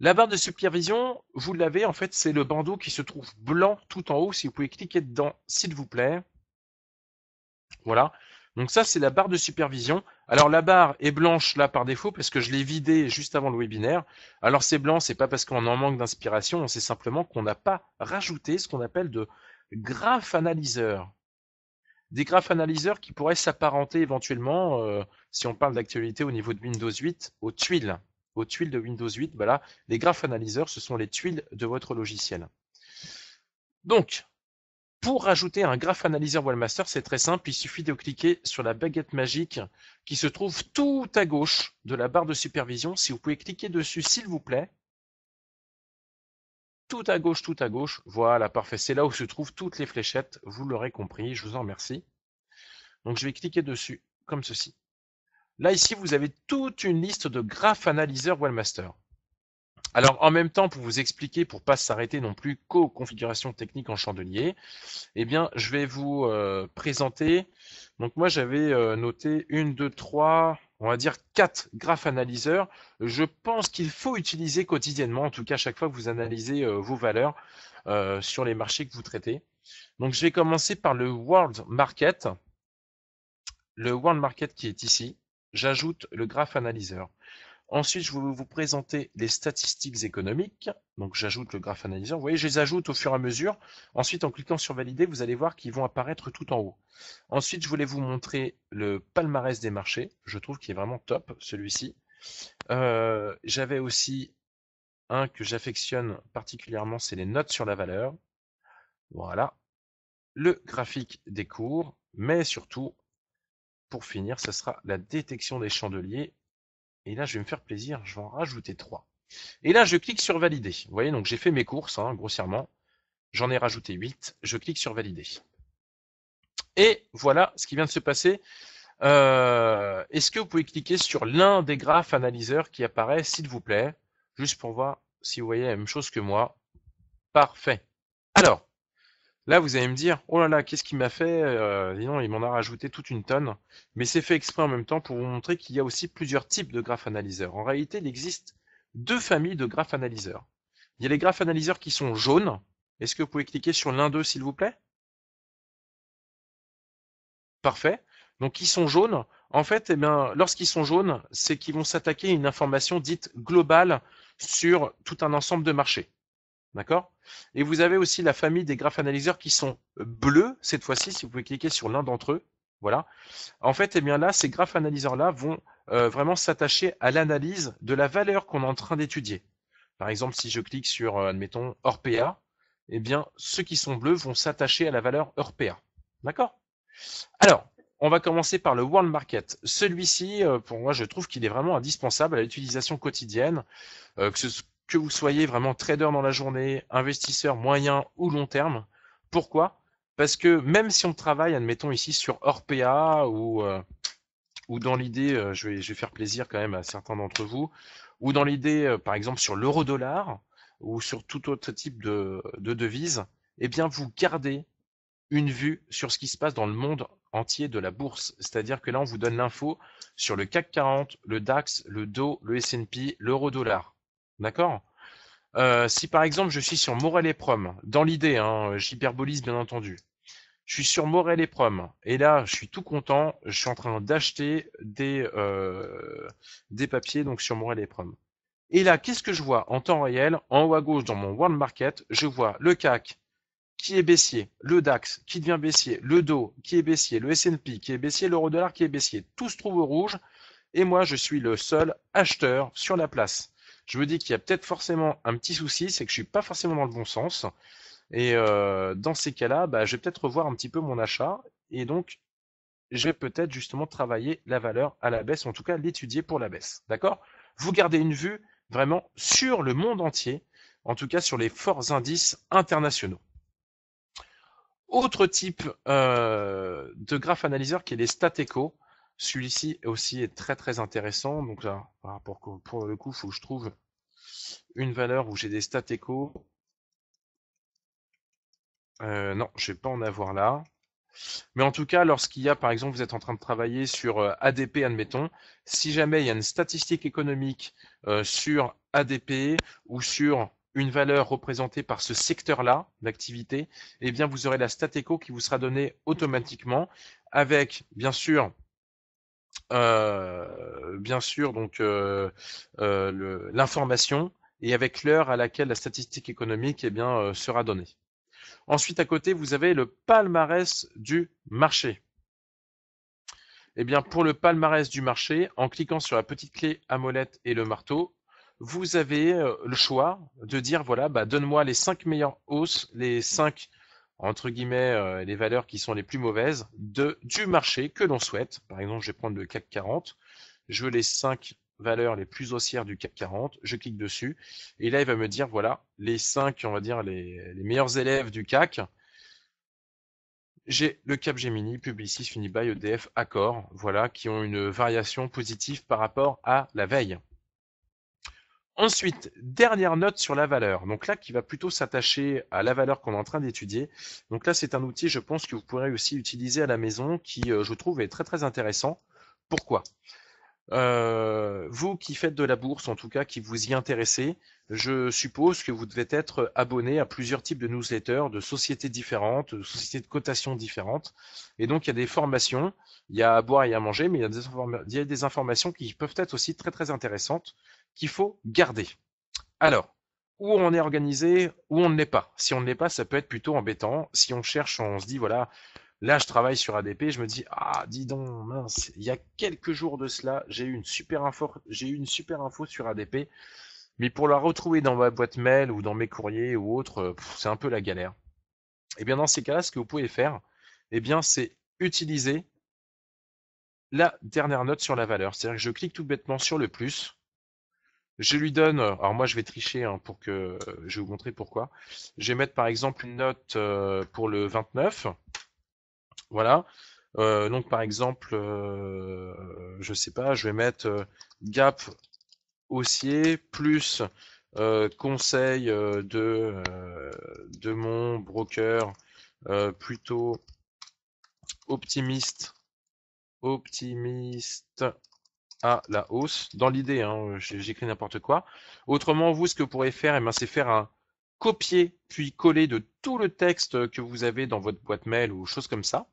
La barre de supervision, vous l'avez, en fait, c'est le bandeau qui se trouve blanc tout en haut. Si vous pouvez cliquer dedans, s'il vous plaît. Voilà. Donc ça, c'est la barre de supervision. Alors la barre est blanche là par défaut parce que je l'ai vidée juste avant le webinaire. Alors c'est blanc, c'est pas parce qu'on en manque d'inspiration, c'est simplement qu'on n'a pas rajouté ce qu'on appelle de graphes analyseurs. Des graphes analyseurs qui pourraient s'apparenter éventuellement, euh, si on parle d'actualité au niveau de Windows 8, aux tuiles. Aux tuiles de Windows 8, voilà. Les graphes analyseurs, ce sont les tuiles de votre logiciel. Donc, pour rajouter un graph analyzer Wallmaster, c'est très simple, il suffit de cliquer sur la baguette magique qui se trouve tout à gauche de la barre de supervision. Si vous pouvez cliquer dessus, s'il vous plaît. Tout à gauche, tout à gauche. Voilà, parfait. C'est là où se trouvent toutes les fléchettes. Vous l'aurez compris, je vous en remercie. Donc je vais cliquer dessus, comme ceci. Là, ici, vous avez toute une liste de graph analyzer Wallmaster. Alors en même temps, pour vous expliquer, pour pas s'arrêter non plus qu'aux configurations techniques en chandelier, eh bien je vais vous euh, présenter. Donc moi j'avais euh, noté une, deux, trois, on va dire quatre graphes analyseurs. Je pense qu'il faut utiliser quotidiennement, en tout cas chaque fois que vous analysez euh, vos valeurs sur les marchés que vous traitez. Donc je vais commencer par le World Market. Le World Market qui est ici. J'ajoute le graph analyseur. Ensuite, je vais vous présenter les statistiques économiques. Donc, j'ajoute le graph analyseur. Vous voyez, je les ajoute au fur et à mesure. Ensuite, en cliquant sur valider, vous allez voir qu'ils vont apparaître tout en haut. Ensuite, je voulais vous montrer le palmarès des marchés. Je trouve qu'il est vraiment top, celui-ci. Euh, j'avais aussi un que j'affectionne particulièrement, c'est les notes sur la valeur. Voilà. Le graphique des cours, mais surtout, pour finir, ce sera la détection des chandeliers et là, je vais me faire plaisir, je vais en rajouter 3. Et là, je clique sur valider. Vous voyez, donc j'ai fait mes courses, hein, grossièrement. J'en ai rajouté 8. Je clique sur valider. Et voilà ce qui vient de se passer. Euh, est-ce que vous pouvez cliquer sur l'un des graphes analyseurs qui apparaît, s'il vous plaît, juste pour voir si vous voyez la même chose que moi. Parfait. Alors, Là, vous allez me dire, oh là là, qu'est-ce qu'il m'a fait euh, il m'en a rajouté toute une tonne. Mais c'est fait exprès en même temps pour vous montrer qu'il y a aussi plusieurs types de graphes analyseurs. En réalité, il existe deux familles de graphes analyseurs. Il y a les graphes analyseurs qui sont jaunes. Est-ce que vous pouvez cliquer sur l'un d'eux, s'il vous plaît? Parfait. Donc, ils sont jaunes. En fait, eh bien, lorsqu'ils sont jaunes, c'est qu'ils vont s'attaquer à une information dite globale sur tout un ensemble de marchés. D'accord? Et vous avez aussi la famille des graphes analyseurs qui sont bleus, cette fois-ci, si vous pouvez cliquer sur l'un d'entre eux. Voilà. En fait, eh bien là, ces graphes analyseurs-là vont euh, vraiment s'attacher à l'analyse de la valeur qu'on est en train d'étudier. Par exemple, si je clique sur, euh, admettons, Orpea, eh bien, ceux qui sont bleus vont s'attacher à la valeur Orpea. D'accord? Alors, on va commencer par le World Market. Celui-ci, euh, pour moi, je trouve qu'il est vraiment indispensable à l'utilisation quotidienne, que ce que vous soyez vraiment trader dans la journée, investisseur moyen ou long terme. Pourquoi? Parce que même si on travaille, admettons ici sur Orpea ou, euh, ou dans l'idée, euh, je, vais, je vais faire plaisir quand même à certains d'entre vous, ou dans l'idée, euh, par exemple, sur l'euro-dollar ou sur tout autre type de, de devise, eh bien, vous gardez une vue sur ce qui se passe dans le monde entier de la bourse. C'est-à-dire que là, on vous donne l'info sur le CAC 40, le DAX, le DO, le S&P, l'euro-dollar. D'accord? Euh, Si par exemple je suis sur Morel et Prom, dans l'idée, hein, j'hyperbolise bien entendu, je suis sur Morel et Prom, et là je suis tout content, je suis en train d'acheter des, euh, papiers donc sur Morel et Prom. Et là, qu'est-ce que je vois en temps réel? En haut à gauche dans mon World Market, je vois le CAC qui est baissier, le DAX qui devient baissier, le DO qui est baissier, le S&P qui est baissier, l'euro dollar qui est baissier. Tout se trouve au rouge et moi je suis le seul acheteur sur la place je me dis qu'il y a peut-être forcément un petit souci, c'est que je suis pas forcément dans le bon sens. Et euh, dans ces cas-là, bah, je vais peut-être revoir un petit peu mon achat. Et donc, je vais peut-être justement travailler la valeur à la baisse, en tout cas l'étudier pour la baisse. D'accord? Vous gardez une vue vraiment sur le monde entier, en tout cas sur les forts indices internationaux. Autre type euh, de graphe analyseur qui est les StatEco. Celui-ci aussi est très très intéressant. Donc là, pour, le coup, il faut que je trouve une valeur où j'ai des stats échos. Euh, non, je vais pas en avoir là. Mais en tout cas, lorsqu'il y a, par exemple, vous êtes en train de travailler sur euh, ADP, admettons, si jamais il y a une statistique économique euh, sur ADP ou sur une valeur représentée par ce secteur-là d'activité, eh bien, vous aurez la stat écho qui vous sera donnée automatiquement avec, bien sûr, bien sûr donc l'information et avec l'heure à laquelle la statistique économique eh bien, sera donnée. Ensuite, à côté, vous avez le palmarès du marché. Eh bien, pour le palmarès du marché, en cliquant sur la petite clé à molette et le marteau, vous avez le choix de dire voilà, bah, donne-moi les cinq meilleures hausses, les cinq entre guillemets euh, les valeurs qui sont les plus mauvaises du marché que l'on souhaite. Par exemple, je vais prendre le CAC 40. Je veux les cinq valeurs les plus haussières du CAC 40. Je clique dessus et là il va me dire voilà les cinq, on va dire les, meilleurs élèves du CAC. J'ai le Capgemini, Publicis, Finibuy, EDF, Accor, voilà, qui ont une variation positive par rapport à la veille. Ensuite, dernière note sur la valeur. Donc là, qui va plutôt s'attacher à la valeur qu'on est en train d'étudier. Donc là, c'est un outil, je pense, que vous pourrez aussi utiliser à la maison, qui, euh, je trouve, est très très intéressant. Pourquoi? Euh, vous qui faites de la bourse, en tout cas qui vous y intéressez, je suppose que vous devez être abonné à plusieurs types de newsletters, de sociétés différentes, de sociétés de cotation différentes. Et donc il y a des formations, il y a à boire et à manger, mais il y a des, il y a des informations qui peuvent être aussi très très intéressantes qu'il faut garder. Alors, où on est organisé, où on ne l'est pas. Si on ne l'est pas, ça peut être plutôt embêtant. Si on cherche, on se dit, voilà, là je travaille sur ADP, je me dis, ah, dis donc, mince, il y a quelques jours de cela, j'ai eu une super info, sur ADP, mais pour la retrouver dans ma boîte mail ou dans mes courriers ou autres, c'est un peu la galère. Et eh bien dans ces cas-là, ce que vous pouvez faire, eh bien c'est utiliser la dernière note sur la valeur. C'est-à-dire que je clique tout bêtement sur le plus, je lui donne, alors moi je vais tricher hein, pour que je vais vous montrer pourquoi. Je vais mettre par exemple une note euh, pour le 29. Voilà. Euh, donc par exemple, euh, je sais pas, je vais mettre gap haussier plus conseil de, de mon broker plutôt optimiste optimiste à la hausse. Dans l'idée, hein, j'écris n'importe quoi. Autrement, vous, ce que vous pourrez faire, eh ben, c'est faire un copier puis coller de tout le texte que vous avez dans votre boîte mail ou chose comme ça.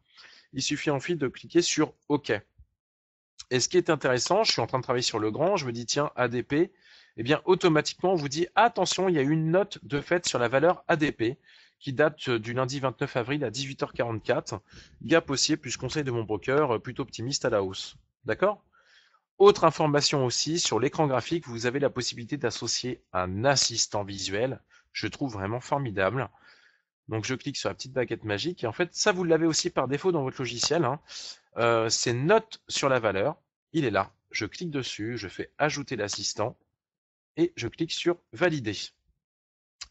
Il suffit ensuite de cliquer sur OK. Et ce qui est intéressant, je suis en train de travailler sur le grand, je me dis tiens ADP, eh bien automatiquement on vous dit attention, il y a une note de fait sur la valeur ADP qui date du lundi 29 avril à 18h44. Gap haussier plus conseil de mon broker, plutôt optimiste à la hausse. D'accord? Autre information aussi, sur l'écran graphique, vous avez la possibilité d'associer un assistant visuel. Je trouve vraiment formidable. Donc je clique sur la petite baguette magique et en fait ça vous l'avez aussi par défaut dans votre logiciel. Hein. Euh, c'est note sur la valeur. Il est là. Je clique dessus, je fais ajouter l'assistant et je clique sur valider.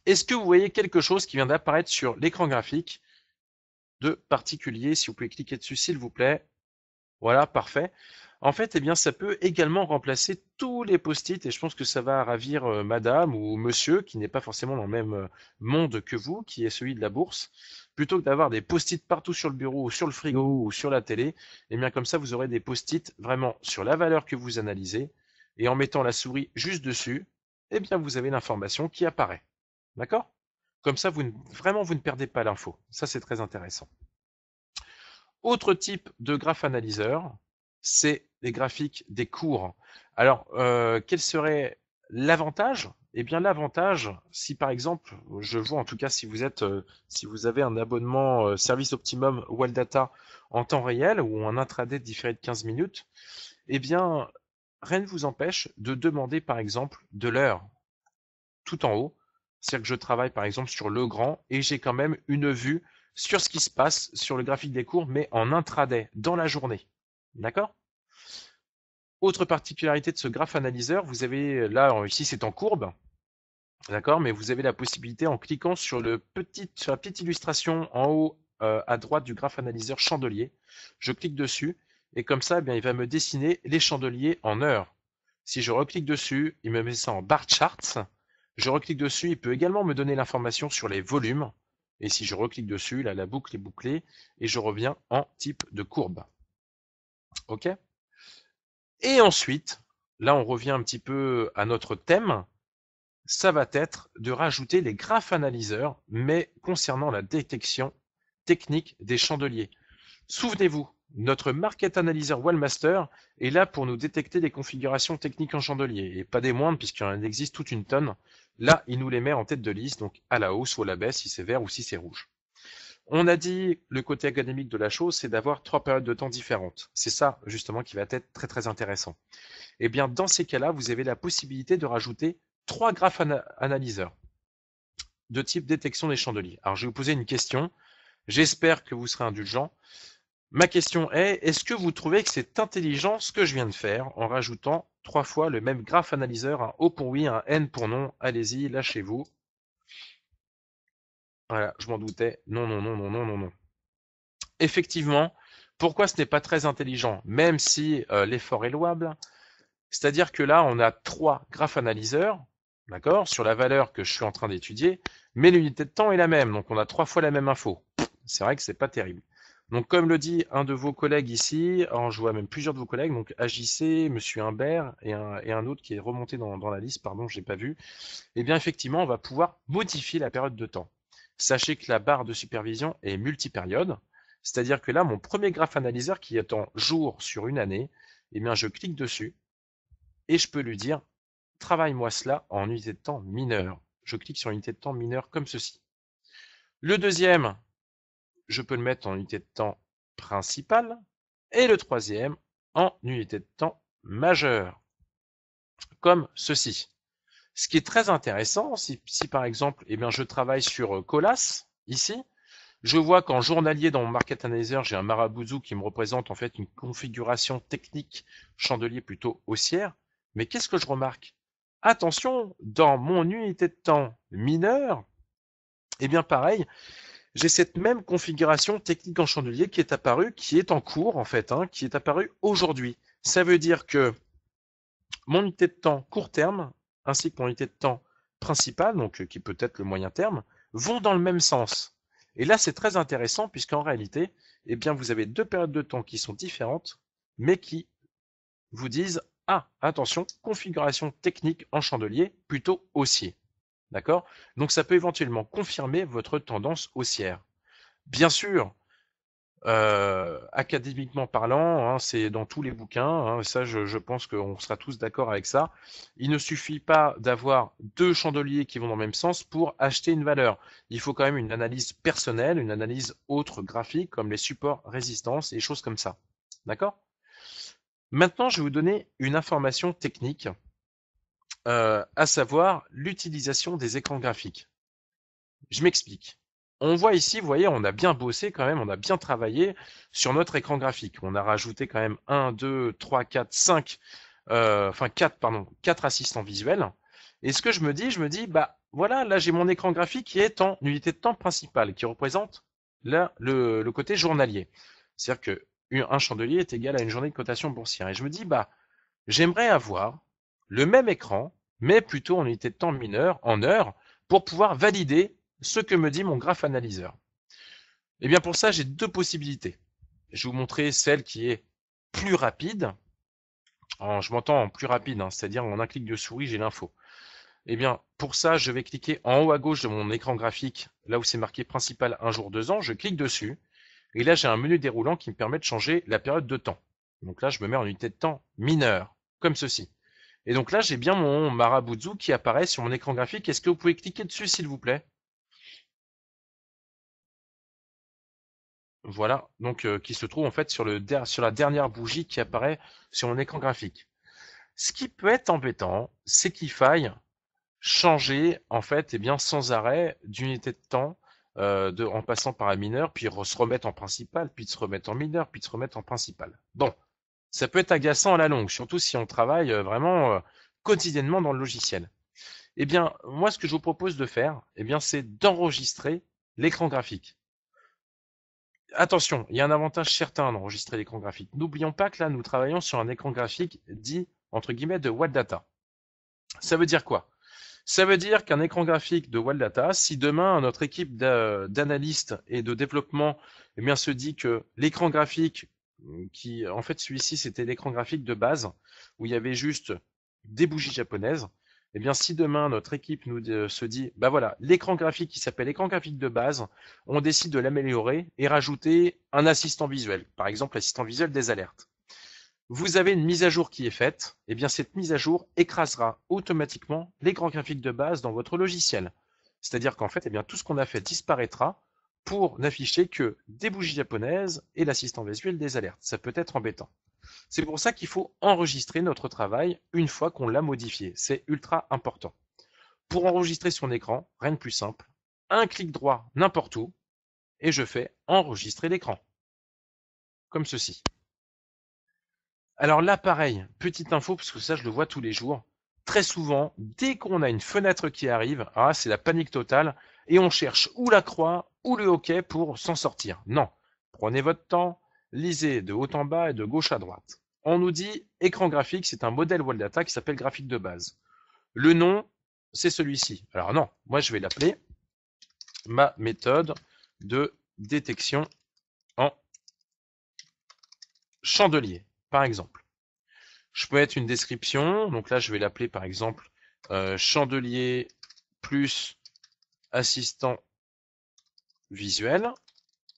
Est-ce que vous voyez quelque chose qui vient d'apparaître sur l'écran graphique de particulier? Si vous pouvez cliquer dessus s'il vous plaît. Voilà, parfait. En fait, eh bien, ça peut également remplacer tous les post-it et je pense que ça va ravir euh, madame ou monsieur qui n'est pas forcément dans le même euh, monde que vous, qui est celui de la bourse. Plutôt que d'avoir des post-it partout sur le bureau ou sur le frigo ou sur la télé, eh bien, comme ça, vous aurez des post-it vraiment sur la valeur que vous analysez et en mettant la souris juste dessus, eh bien, vous avez l'information qui apparaît. D'accord? Comme ça, vous vraiment, vous ne perdez pas l'info. Ça, c'est très intéressant. Autre type de graphe analyseur, c'est les graphiques des cours. Alors, euh, quel serait l'avantage? Eh bien, l'avantage, si par exemple, je vois en tout cas si vous êtes, euh, si vous avez un abonnement euh, service optimum Well Data en temps réel ou un intraday différé de 15 minutes, eh bien, rien ne vous empêche de demander par exemple de l'heure tout en haut. C'est-à-dire que je travaille par exemple sur le grand et j'ai quand même une vue sur ce qui se passe sur le graphique des cours, mais en intraday, dans la journée. D'accord Autre particularité de ce graphe analyseur, vous avez là, ici c'est en courbe, d'accord, mais vous avez la possibilité en cliquant sur, la petite illustration en haut euh, à droite du graphe analyseur chandelier, je clique dessus et comme ça, eh il va me dessiner les chandeliers en heures. Si je reclique dessus, il me met ça en bar charts. Je reclique dessus, il peut également me donner l'information sur les volumes. Et si je reclique dessus, là, la boucle est bouclée et je reviens en type de courbe. Et ensuite, là on revient un petit peu à notre thème, ça va être de rajouter les graphes analyseurs, mais concernant la détection technique des chandeliers. Souvenez-vous, notre Market Analyzer Wallmaster est là pour nous détecter les configurations techniques en chandelier, et pas des moindres puisqu'il en existe toute une tonne. Là, il nous les met en tête de liste, donc à la hausse ou à la baisse si c'est vert ou si c'est rouge. On a dit le côté académique de la chose, c'est d'avoir trois périodes de temps différentes. C'est ça justement qui va être très très intéressant. Et eh bien dans ces cas-là, vous avez la possibilité de rajouter trois graphes analyseurs de type détection des chandeliers. Alors je vais vous poser une question. J'espère que vous serez indulgent. Ma question est, est-ce que vous trouvez que c'est intelligent ce que je viens de faire en rajoutant trois fois le même graphe analyseur, un O pour oui, un N pour non? Allez-y, lâchez-vous. Voilà, je m'en doutais. Non, non, non, non, non, non, non. Effectivement, pourquoi ce n'est pas très intelligent, même si euh, l'effort est louable? C'est-à-dire que là, on a trois graphes analyseurs, d'accord, sur la valeur que je suis en train d'étudier, mais l'unité de temps est la même, donc on a trois fois la même info. C'est vrai que c'est pas terrible. Donc, comme le dit un de vos collègues ici, je vois même plusieurs de vos collègues, donc AJC, Monsieur Humbert et un, autre qui est remonté dans, la liste, pardon, je n'ai pas vu. Eh bien, effectivement, on va pouvoir modifier la période de temps. Sachez que la barre de supervision est multipériode, c'est-à-dire que là, mon premier graphe analyseur qui est en jour sur une année, eh bien, je clique dessus et je peux lui dire travaille-moi cela en unité de temps mineure. Je clique sur unité de temps mineure comme ceci. Le deuxième, je peux le mettre en unité de temps principale, et le troisième en unité de temps majeure, comme ceci. Ce qui est très intéressant, si, par exemple, eh bien, je travaille sur euh, Colas, ici, je vois qu'en journalier dans mon Market Analyzer, j'ai un Marabouzou qui me représente en fait une configuration technique chandelier plutôt haussière. Mais qu'est-ce que je remarque? Attention, dans mon unité de temps mineure, eh bien pareil, j'ai cette même configuration technique en chandelier qui est apparue, qui est en cours en fait, hein, qui est apparue aujourd'hui. Ça veut dire que mon unité de temps court terme ainsi que mon unité de temps principale, donc euh, qui peut être le moyen terme, vont dans le même sens. Et là, c'est très intéressant puisqu'en réalité, eh bien, vous avez deux périodes de temps qui sont différentes, mais qui vous disent ah, attention, configuration technique en chandelier plutôt haussier. D'accord? Donc ça peut éventuellement confirmer votre tendance haussière. Bien sûr, euh, académiquement parlant, hein, c'est dans tous les bouquins, hein, ça je, je pense qu'on sera tous d'accord avec ça. Il ne suffit pas d'avoir deux chandeliers qui vont dans le même sens pour acheter une valeur. Il faut quand même une analyse personnelle, une analyse autre graphique comme les supports résistance et choses comme ça. D'accord? Maintenant, je vais vous donner une information technique euh, à savoir l'utilisation des écrans graphiques. Je m'explique. On voit ici, vous voyez, on a bien bossé quand même, on a bien travaillé sur notre écran graphique. On a rajouté quand même 1, 2, 3, 4, 5, enfin 4, pardon, 4 assistants visuels. Et ce que je me dis, je me dis, bah voilà, là j'ai mon écran graphique qui est en unité de temps principale, qui représente là le, côté journalier. C'est-à-dire que un chandelier est égal à une journée de cotation boursière. Et je me dis, bah, j'aimerais avoir le même écran mais plutôt en unité de temps mineure, en heures, pour pouvoir valider ce que me dit mon graphe analyseur. Et eh bien pour ça, j'ai deux possibilités. Je vais vous montrer celle qui est plus rapide. je m'entends en plus rapide, hein, c'est-à-dire en un clic de souris, j'ai l'info. Eh bien, pour ça, je vais cliquer en haut à gauche de mon écran graphique, là où c'est marqué principal un jour, deux ans, je clique dessus, et là j'ai un menu déroulant qui me permet de changer la période de temps. Donc là, je me mets en unité de temps mineure, comme ceci. Et donc là, j'ai bien mon Marabouzou qui apparaît sur mon écran graphique. Est-ce que vous pouvez cliquer dessus, s'il vous plaît? Voilà, donc euh, qui se trouve en fait sur, la dernière bougie qui apparaît sur mon écran graphique. Ce qui peut être embêtant, c'est qu'il faille changer en fait, eh bien sans arrêt d'unité de temps euh, en passant par un mineur, puis se remettre en principal, puis se remettre en mineur, puis se remettre en principal. Bon, ça peut être agaçant à la longue, surtout si on travaille euh, vraiment quotidiennement dans le logiciel. Eh bien, moi, ce que je vous propose de faire, eh bien, c'est d'enregistrer l'écran graphique. Attention, il y a un avantage certain d'enregistrer l'écran graphique. N'oublions pas que là, nous travaillons sur un écran graphique dit, entre guillemets, de What Data. Ça veut dire quoi? Ça veut dire qu'un écran graphique de What Data, si demain notre équipe d'analystes et de développement eh bien, se dit que l'écran graphique qui, en fait, celui-ci, c'était l'écran graphique de base, où il y avait juste des bougies japonaises. Eh bien, si demain notre équipe nous euh, se dit, bah voilà, l'écran graphique qui s'appelle écran graphique de base, on décide de l'améliorer et rajouter un assistant visuel, par exemple l'assistant visuel des alertes. Vous avez une mise à jour qui est faite, eh bien cette mise à jour écrasera automatiquement l'écran graphique de base dans votre logiciel. C'est-à-dire qu'en fait, eh tout ce qu'on a fait disparaîtra pour n'afficher que des bougies japonaises et l'assistant visuel des alertes. Ça peut être embêtant. C'est pour ça qu'il faut enregistrer notre travail une fois qu'on l'a modifié. C'est ultra important. pour enregistrer son écran, rien de plus simple. Un clic droit n'importe où, et je fais enregistrer l'écran. Comme ceci. Alors là, pareil, petite info, parce que ça, je le vois tous les jours. Très souvent, dès qu'on a une fenêtre qui arrive, ah, c'est la panique totale, et on cherche ou la croix le hockey pour s'en sortir. Non. Prenez votre temps, lisez de haut en bas et de gauche à droite. On nous dit écran graphique, c'est un modèle Data qui s'appelle graphique de base. Le nom, c'est celui-ci. Alors non, moi je vais l'appeler ma méthode de détection en chandelier, par exemple. Je peux mettre une description, donc là je vais l'appeler par exemple euh, chandelier plus assistant visuel,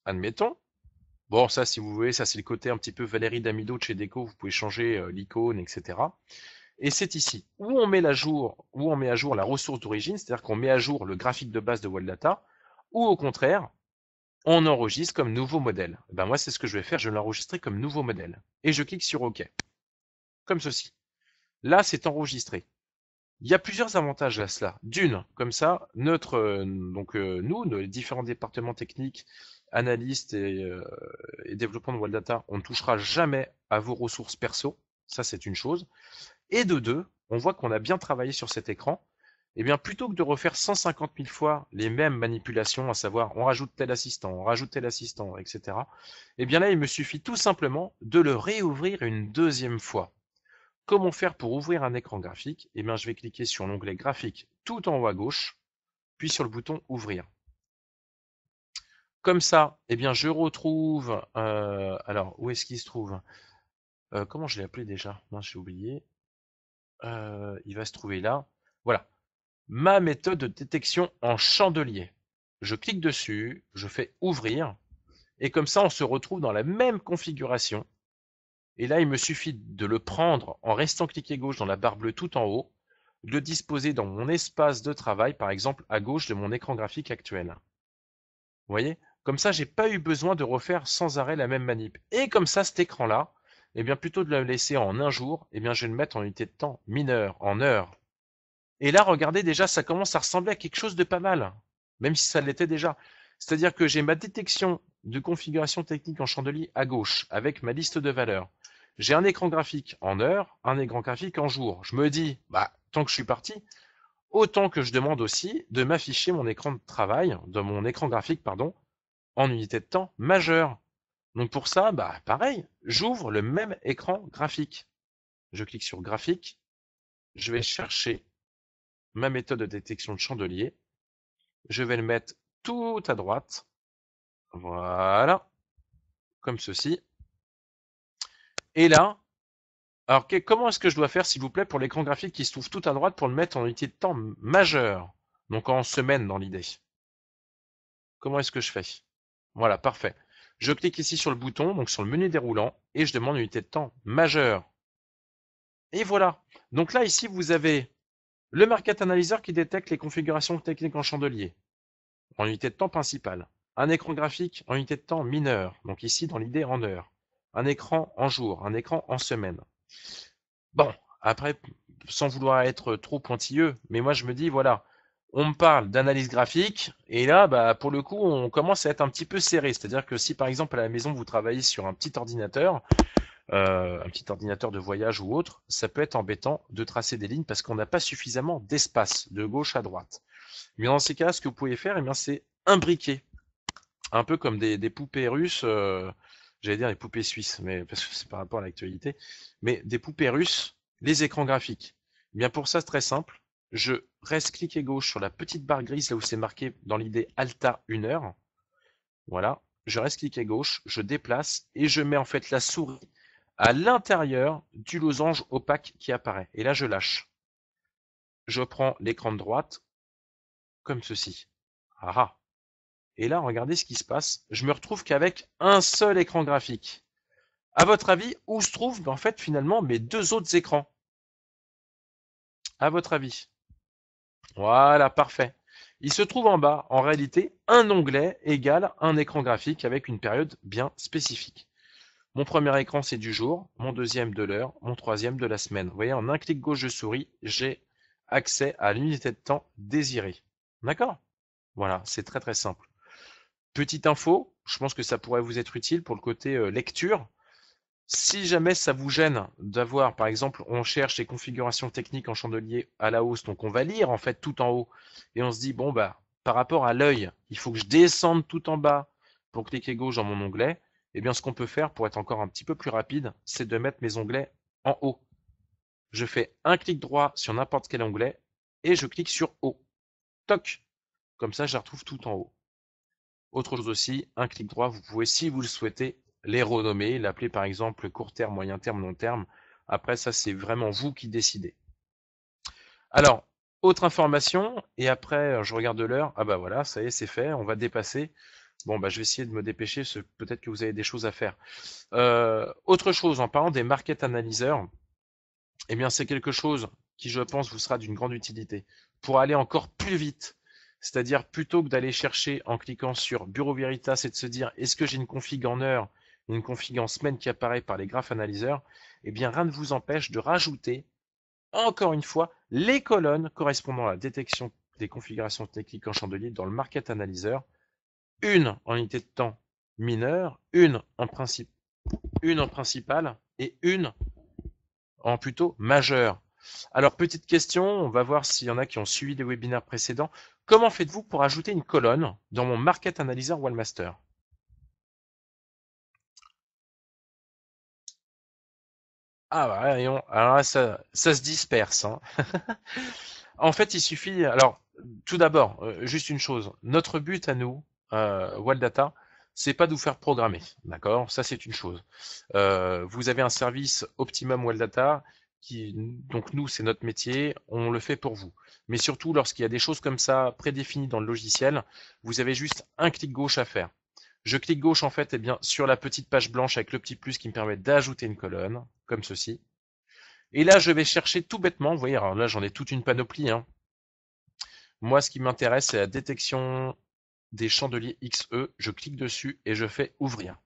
admettons. Bon, ça, si vous voulez, ça c'est le côté un petit peu Valérie Damido de chez Deco, vous pouvez changer euh, l'icône, etc. Et c'est ici où on met à jour, où on met à jour la ressource d'origine, c'est-à-dire qu'on met à jour le graphique de base de Data, ou au contraire, on enregistre comme nouveau modèle. Ben moi, c'est ce que je vais faire, je vais l'enregistrer comme nouveau modèle. Et je clique sur OK. Comme ceci. Là, c'est enregistré. Il y a plusieurs avantages à cela. D'une, comme ça, notre, euh, donc euh, nous, nos différents départements techniques, analystes et, euh, de Wildata, on ne touchera jamais à vos ressources perso. Ça, c'est une chose. Et de deux, on voit qu'on a bien travaillé sur cet écran. Eh bien, plutôt que de refaire 150 000 fois les mêmes manipulations, à savoir on rajoute tel assistant, on rajoute tel assistant, etc. Eh bien là, il me suffit tout simplement de le réouvrir une deuxième fois. Comment faire pour ouvrir un écran graphique Eh bien, je vais cliquer sur l'onglet graphique tout en haut à gauche, puis sur le bouton ouvrir. Comme ça, eh bien, je retrouve. Euh, alors, où est-ce qu'il se trouve? Euh, Comment je l'ai appelé déjà? Non, j'ai oublié. Euh, il va se trouver là. Voilà. Ma méthode de détection en chandelier. Je clique dessus, je fais ouvrir, et comme ça, on se retrouve dans la même configuration. Et là, il me suffit de le prendre en restant cliqué gauche dans la barre bleue tout en haut, de le disposer dans mon espace de travail, par exemple à gauche de mon écran graphique actuel. Vous voyez? Comme ça, j'ai pas eu besoin de refaire sans arrêt la même manip. Et comme ça, cet écran-là, eh bien, plutôt de le laisser en un jour, eh bien, je vais le mettre en unité de temps mineure, en heure. Et là, regardez déjà, ça commence à ressembler à quelque chose de pas mal. Même si ça l'était déjà. C'est-à-dire que j'ai ma détection de configuration technique en chandelier à gauche, avec ma liste de valeurs. J'ai un écran graphique en heure, un écran graphique en jour. Je me dis, bah, tant que je suis parti, autant que je demande aussi de m'afficher mon écran de travail, de mon écran graphique, pardon, en unité de temps majeure. Donc pour ça, bah pareil, j'ouvre le même écran graphique. Je clique sur graphique, je vais chercher ma méthode de détection de chandelier, je vais le mettre tout à droite, voilà, comme ceci. Et là, alors comment est-ce que je dois faire s'il vous plaît pour l'écran graphique qui se trouve tout à droite pour le mettre en unité de temps majeure, donc en semaine dans l'idée? Comment est-ce que je fais? Voilà, parfait. Je clique ici sur le bouton, donc sur le menu déroulant, et je demande une unité de temps majeure. Et voilà. Donc là, ici, vous avez le Market Analyzer qui détecte les configurations techniques en chandelier, en unité de temps principale. Un écran graphique en unité de temps mineure, donc ici dans l'idée en heure. Un écran en jour, un écran en semaine. Bon, après, sans vouloir être trop pointilleux, mais moi je me dis, voilà, on me parle d'analyse graphique, et là, bah, pour le coup, on commence à être un petit peu serré. C'est-à-dire que si par exemple à la maison vous travaillez sur un petit ordinateur, euh, un petit ordinateur de voyage ou autre, ça peut être embêtant de tracer des lignes parce qu'on n'a pas suffisamment d'espace de gauche à droite. Mais dans ces cas, ce que vous pouvez faire, eh c'est imbriquer, un peu comme des, poupées russes. Euh, j'allais dire des poupées suisses, mais parce que c'est par rapport à l'actualité, mais des poupées russes, les écrans graphiques. Eh bien pour ça, c'est très simple je reste cliqué gauche sur la petite barre grise là où c'est marqué dans l'idée Alta 1 heure. Voilà, je reste cliqué gauche, je déplace et je mets en fait la souris à l'intérieur du losange opaque qui apparaît. Et là, je lâche. Je prends l'écran de droite comme ceci. Ah, ah. Et là, regardez ce qui se passe. Je me retrouve qu'avec un seul écran graphique. À votre avis, où se trouvent en fait finalement mes deux autres écrans? À votre avis? Voilà, parfait. Il se trouve en bas, en réalité, un onglet égale un écran graphique avec une période bien spécifique. Mon premier écran, c'est du jour, mon deuxième de l'heure, mon troisième de la semaine. Vous voyez, en un clic gauche de souris, j'ai accès à l'unité de temps désirée. D'accord? Voilà, c'est très très simple. Petite info, je pense que ça pourrait vous être utile pour le côté euh, lecture. Si jamais ça vous gêne d'avoir, par exemple, on cherche les configurations techniques en chandelier à la hausse, donc on va lire en fait tout en haut, et on se dit, bon, bah, par rapport à l'œil, il faut que je descende tout en bas pour cliquer gauche dans mon onglet. Eh bien, ce qu'on peut faire pour être encore un petit peu plus rapide, c'est de mettre mes onglets en haut. Je fais un clic droit sur n'importe quel onglet et je clique sur haut. Toc. Comme ça, je retrouve tout en haut. Autre chose aussi, un clic droit, vous pouvez, si vous le souhaitez, les renommer, l'appeler par exemple court terme, moyen terme, long terme. Après, ça, c'est vraiment vous qui décidez. Alors, autre information, et après, je regarde l'heure. Ah bah voilà, ça y est, c'est fait, on va dépasser. Bon, bah, je vais essayer de me dépêcher, peut-être que vous avez des choses à faire. Euh, autre chose, en parlant des market analyseurs, eh bien, c'est quelque chose qui, je pense, vous sera d'une grande utilité. Pour aller encore plus vite, c'est-à-dire plutôt que d'aller chercher en cliquant sur Bureau Veritas et de se dire est-ce que j'ai une config en heure, une config en semaine qui apparaît par les graphes analyseurs, eh bien rien ne vous empêche de rajouter, encore une fois, les colonnes correspondant à la détection des configurations techniques en chandelier dans le Market Analyzer, une en unité de temps mineure, une en principe, une en principale et une en plutôt majeure. Alors, petite question, on va voir s'il y en a qui ont suivi les webinaires précédents. Comment faites-vous pour ajouter une colonne dans mon Market Analyzer Wallmaster Ah bah, alors ça, se disperse. Hein. en fait, il suffit. Alors, tout d'abord, euh, juste une chose. Notre but à nous, euh, Walldata, c'est pas de vous faire programmer, d'accord? Ça c'est une chose. Euh, vous avez un service Optimum Walldata donc nous, c'est notre métier, on le fait pour vous. Mais surtout, lorsqu'il y a des choses comme ça prédéfinies dans le logiciel, vous avez juste un clic gauche à faire. Je clique gauche en fait eh bien, sur la petite page blanche avec le petit plus qui me permet d'ajouter une colonne, comme ceci. Et là, je vais chercher tout bêtement, vous voyez, alors là j'en ai toute une panoplie. Hein. Moi, ce qui m'intéresse, c'est la détection des chandeliers XE. Je clique dessus et je fais ouvrir.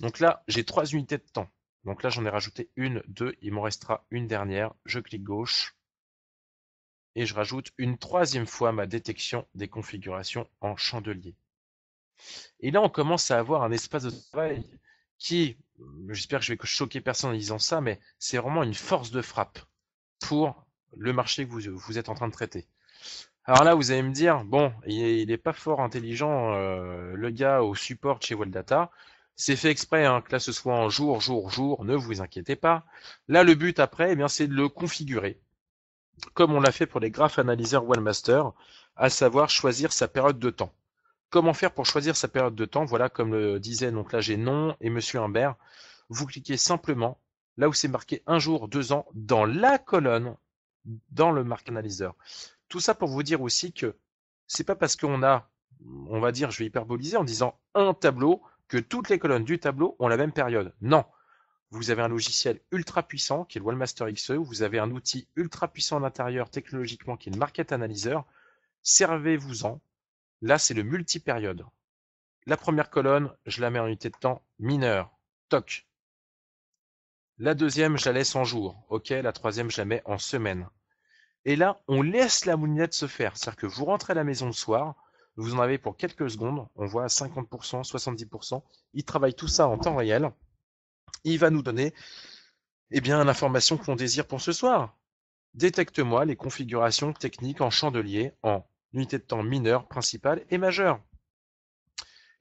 Donc là, j'ai trois unités de temps. Donc là, j'en ai rajouté une, deux, il m'en restera une dernière. Je clique gauche et je rajoute une troisième fois ma détection des configurations en chandelier. Et là, on commence à avoir un espace de travail qui, j'espère que je vais choquer personne en disant ça, mais c'est vraiment une force de frappe pour le marché que vous, êtes en train de traiter. Alors là, vous allez me dire, bon, il n'est pas fort intelligent, euh, le gars au support chez Data. C'est fait exprès hein, que là ce soit en jour, jour, jour, ne vous inquiétez pas. Là, le but après, eh bien, c'est de le configurer, comme on l'a fait pour les graphes analyseurs Wellmaster, à savoir choisir sa période de temps. Comment faire pour choisir sa période de temps? Voilà, comme le disait, donc là j'ai nom et Monsieur Humbert. Vous cliquez simplement là où c'est marqué un jour, deux ans, dans la colonne, dans le marque analyseur. Tout ça pour vous dire aussi que c'est pas parce qu'on a, on va dire, je vais hyperboliser en disant un tableau que toutes les colonnes du tableau ont la même période. Non. Vous avez un logiciel ultra puissant qui est le Wallmaster XE, vous avez un outil ultra puissant à l'intérieur technologiquement qui est le Market Analyzer. Servez-vous-en, Là, c'est le multipériode. La première colonne, je la mets en unité de temps mineure. Toc. La deuxième, je la laisse en jour. OK. La troisième, je la mets en semaine. Et là, on laisse la moulinette se faire. C'est-à-dire que vous rentrez à la maison le soir, vous en avez pour quelques secondes. On voit 50%, 70%. Il travaille tout ça en temps réel. Il va nous donner eh bien, l'information qu'on désire pour ce soir. Détecte-moi les configurations techniques en chandelier en unité de temps mineure, principale et majeure.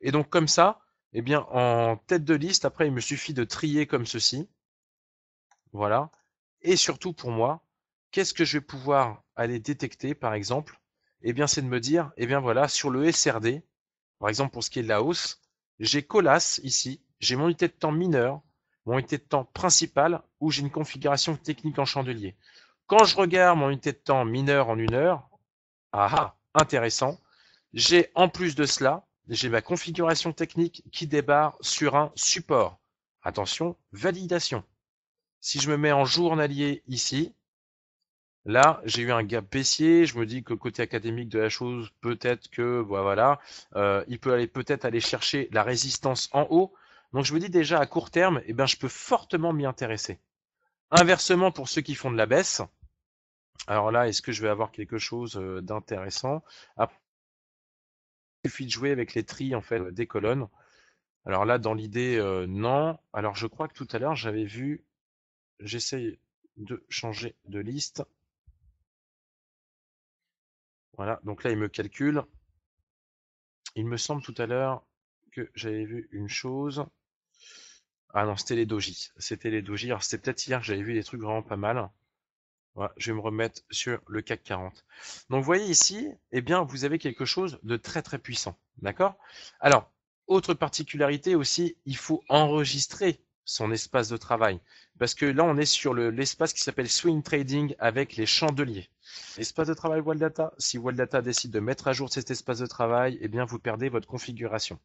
Et donc comme ça, eh bien en tête de liste, après il me suffit de trier comme ceci. Voilà. Et surtout pour moi, qu'est-ce que je vais pouvoir aller détecter par exemple Eh bien c'est de me dire, eh bien voilà, sur le SRD, par exemple pour ce qui est de la hausse, j'ai Colas ici, j'ai mon unité de temps mineure, mon unité de temps principale, où j'ai une configuration technique en chandelier. Quand je regarde mon unité de temps mineure en une heure, ah ah, intéressant. J'ai en plus de cela, j'ai ma configuration technique qui débarre sur un support. Attention, validation. Si je me mets en journalier ici, là, j'ai eu un gap baissier. Je me dis que côté académique de la chose, peut-être que voilà, euh, il peut aller peut-être aller chercher la résistance en haut. Donc je me dis déjà à court terme, eh ben, je peux fortement m'y intéresser. Inversement, pour ceux qui font de la baisse, Alors là, est-ce que je vais avoir quelque chose d'intéressant? Après, il suffit de jouer avec les tris en fait des colonnes. Alors là, dans l'idée, non. Alors je crois que tout à l'heure, j'avais vu, j'essaye de changer de liste. Voilà, donc là, il me calcule. Il me semble tout à l'heure que j'avais vu une chose. Ah non, c'était les doji. C'était les doji. Alors c'était peut-être hier que j'avais vu des trucs vraiment pas mal. Voilà, je vais me remettre sur le CAC 40. Donc vous voyez ici, eh bien, vous avez quelque chose de très très puissant. D'accord? Alors, autre particularité aussi, il faut enregistrer son espace de travail. Parce que là, on est sur l'espace qui s'appelle Swing Trading avec les chandeliers. Espace de travail Waldata, si Waldata décide de mettre à jour cet espace de travail, eh bien, vous perdez votre configuration.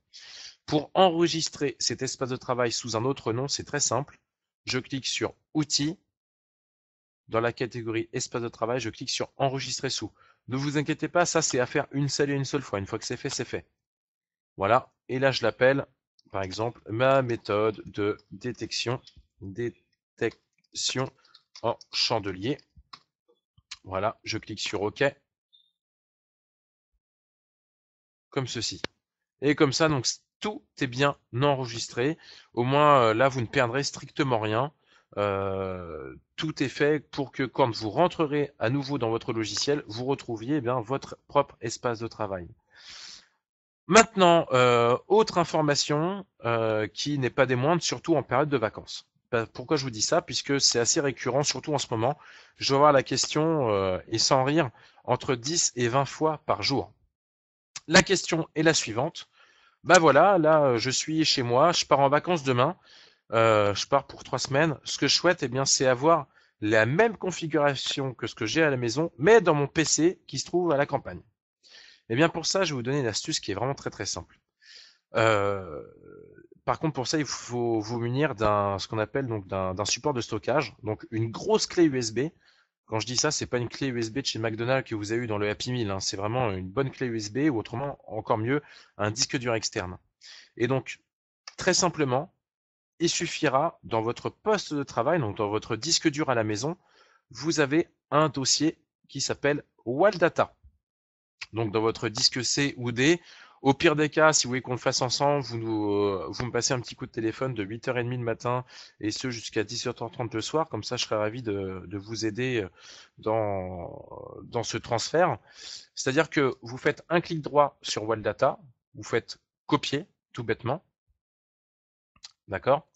Pour enregistrer cet espace de travail sous un autre nom, c'est très simple. Je clique sur Outils. Dans la catégorie Espace de travail, je clique sur Enregistrer sous. Ne vous inquiétez pas, ça c'est à faire une seule et une seule fois. Une fois que c'est fait, c'est fait. Voilà. Et là, je l'appelle par exemple, ma méthode de détection, en chandelier. Voilà, je clique sur OK. Comme ceci. Et comme ça, donc tout est bien enregistré. Au moins, euh, là, vous ne perdrez strictement rien. Euh, tout est fait pour que quand vous rentrerez à nouveau dans votre logiciel, vous retrouviez eh bien, votre propre espace de travail. Maintenant, euh, autre information euh, qui n'est pas des moindres, surtout en période de vacances. Bah, pourquoi je vous dis ça? Puisque c'est assez récurrent, surtout en ce moment. Je vais voir la question, euh, et sans rire, entre 10 et 20 fois par jour. La question est la suivante. Bah voilà, là je suis chez moi, je pars en vacances demain, je pars pour trois semaines. Ce que je souhaite, eh bien, c'est avoir la même configuration que ce que j'ai à la maison, mais dans mon PC qui se trouve à la campagne. Eh bien pour ça, je vais vous donner une astuce qui est vraiment très très simple. Euh, par contre, pour ça, il faut vous munir d'un support de stockage, donc une grosse clé USB. Quand je dis ça, c'est pas une clé USB de chez McDonald's que vous avez eu dans le Happy Meal, hein. c'est vraiment une bonne clé USB ou autrement, encore mieux, un disque dur externe. Et donc, très simplement, il suffira dans votre poste de travail, donc dans votre disque dur à la maison, vous avez un dossier qui s'appelle Waldata donc dans votre disque C ou D. Au pire des cas, si vous voulez qu'on le fasse ensemble, vous, nous, euh, vous me passez un petit coup de téléphone de 8h30 le matin et ce jusqu'à 17h30 le soir. Comme ça, je serai ravi de, de vous aider euh, dans, dans ce transfert. C'est-à-dire que vous faites un clic droit sur Waldata, vous faites copier, tout bêtement. D'accord?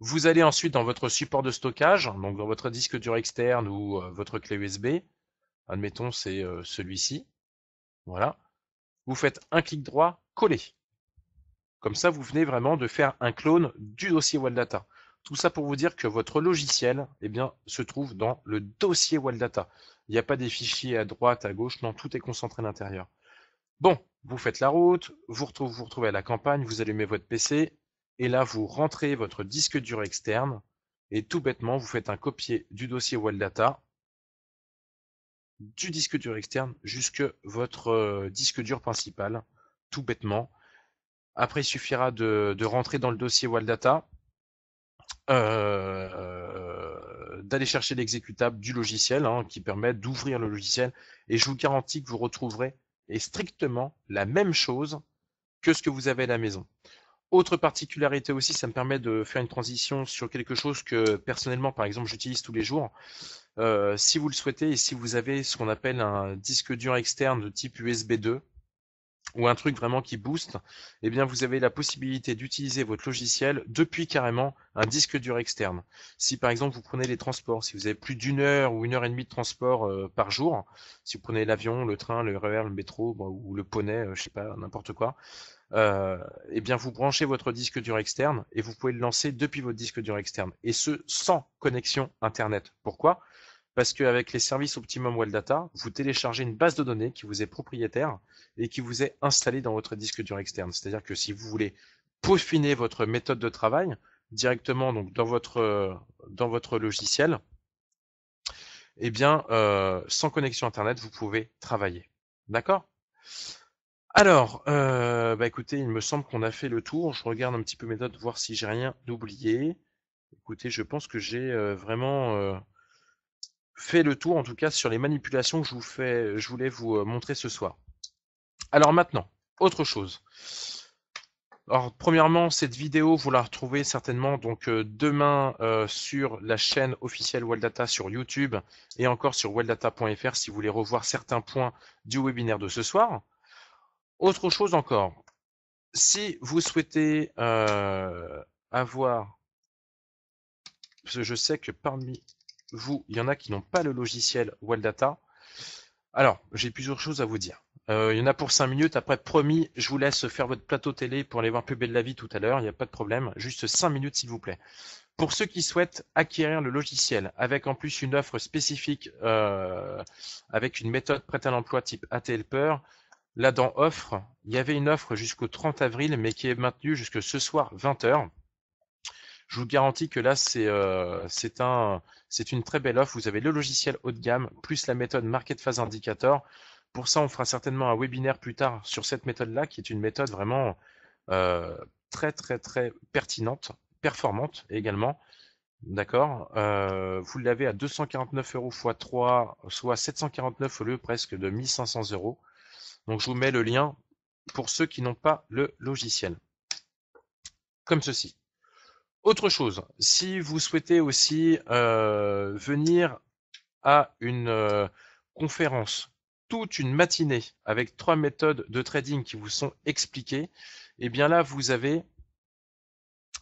Vous allez ensuite dans votre support de stockage, donc dans votre disque dur externe ou euh, votre clé USB. Admettons, c'est celui-ci. Voilà. Vous faites un clic droit, coller. Comme ça, vous venez vraiment de faire un clone du dossier Waldata. Tout ça pour vous dire que votre logiciel eh bien, se trouve dans le dossier Waldata. Il n'y a pas des fichiers à droite, à gauche, non, tout est concentré à l'intérieur. Bon, vous faites la route, vous vous retrouvez à la campagne, vous allumez votre PC, et là vous rentrez votre disque dur externe, et tout bêtement, vous faites un copier du dossier Waldata, du disque dur externe jusque votre euh, disque dur principal, tout bêtement. Après, il suffira de, rentrer dans le dossier Waldata, euh, d'aller chercher l'exécutable du logiciel hein, qui permet d'ouvrir le logiciel. Et je vous garantis que vous retrouverez strictement la même chose que ce que vous avez à la maison. Autre particularité aussi, ça me permet de faire une transition sur quelque chose que personnellement, par exemple, j'utilise tous les jours. Euh, si vous le souhaitez et si vous avez ce qu'on appelle un disque dur externe de type USB 2 ou un truc vraiment qui booste, eh bien vous avez la possibilité d'utiliser votre logiciel depuis carrément un disque dur externe. Si par exemple vous prenez les transports, si vous avez plus d'une heure ou une heure et demie de transport euh, par jour, si vous prenez l'avion, le train, le RER, le métro ou le poney, euh, je sais pas, n'importe quoi, euh, eh bien vous branchez votre disque dur externe et vous pouvez le lancer depuis votre disque dur externe. Et ce, sans connexion Internet. Pourquoi? Parce qu'avec les services Optimum Well Data, vous téléchargez une base de données qui vous est propriétaire et qui vous est installée dans votre disque dur externe. C'est-à-dire que si vous voulez peaufiner votre méthode de travail directement donc dans votre dans votre logiciel, eh bien euh, sans connexion internet vous pouvez travailler. D'accord? Alors, euh, bah écoutez, il me semble qu'on a fait le tour. Je regarde un petit peu mes notes, voir si j'ai rien oublié. Écoutez, je pense que j'ai euh, vraiment fait le tour, en tout cas, sur les manipulations que je, voulais vous montrer ce soir. Alors maintenant, autre chose. Alors, premièrement, cette vidéo, vous la retrouvez certainement donc euh, demain euh, sur la chaîne officielle Welldata sur YouTube et encore sur welldata.fr si vous voulez revoir certains points du webinaire de ce soir. Autre chose encore, si vous souhaitez euh, avoir, parce que je sais que parmi vous, il y en a qui n'ont pas le logiciel Welldata. Alors, j'ai plusieurs choses à vous dire. Euh, il y en a pour 5 minutes. Après, promis, je vous laisse faire votre plateau télé pour aller voir Plus belle la vie tout à l'heure. Il n'y a pas de problème. Juste 5 minutes, s'il vous plaît. Pour ceux qui souhaitent acquérir le logiciel, avec en plus une offre spécifique, euh, avec une méthode prête à l'emploi type ATLPer, là dans offre, il y avait une offre jusqu'au 30 avril, mais qui est maintenue jusque ce soir 20h. Je vous garantis que là, c'est euh, un, une très belle offre. Vous avez le logiciel haut de gamme, plus la méthode Market Phase Indicator. Pour ça, on fera certainement un webinaire plus tard sur cette méthode-là, qui est une méthode vraiment euh, très très très pertinente, performante également. D'accord? Euh, Vous l'avez à 249 euros x 3, soit 749 au lieu presque de 1500 euros. Donc je vous mets le lien pour ceux qui n'ont pas le logiciel. Comme ceci. Autre chose, si vous souhaitez aussi euh, venir à une conférence toute une matinée avec trois méthodes de trading qui vous sont expliquées, et eh bien là, vous avez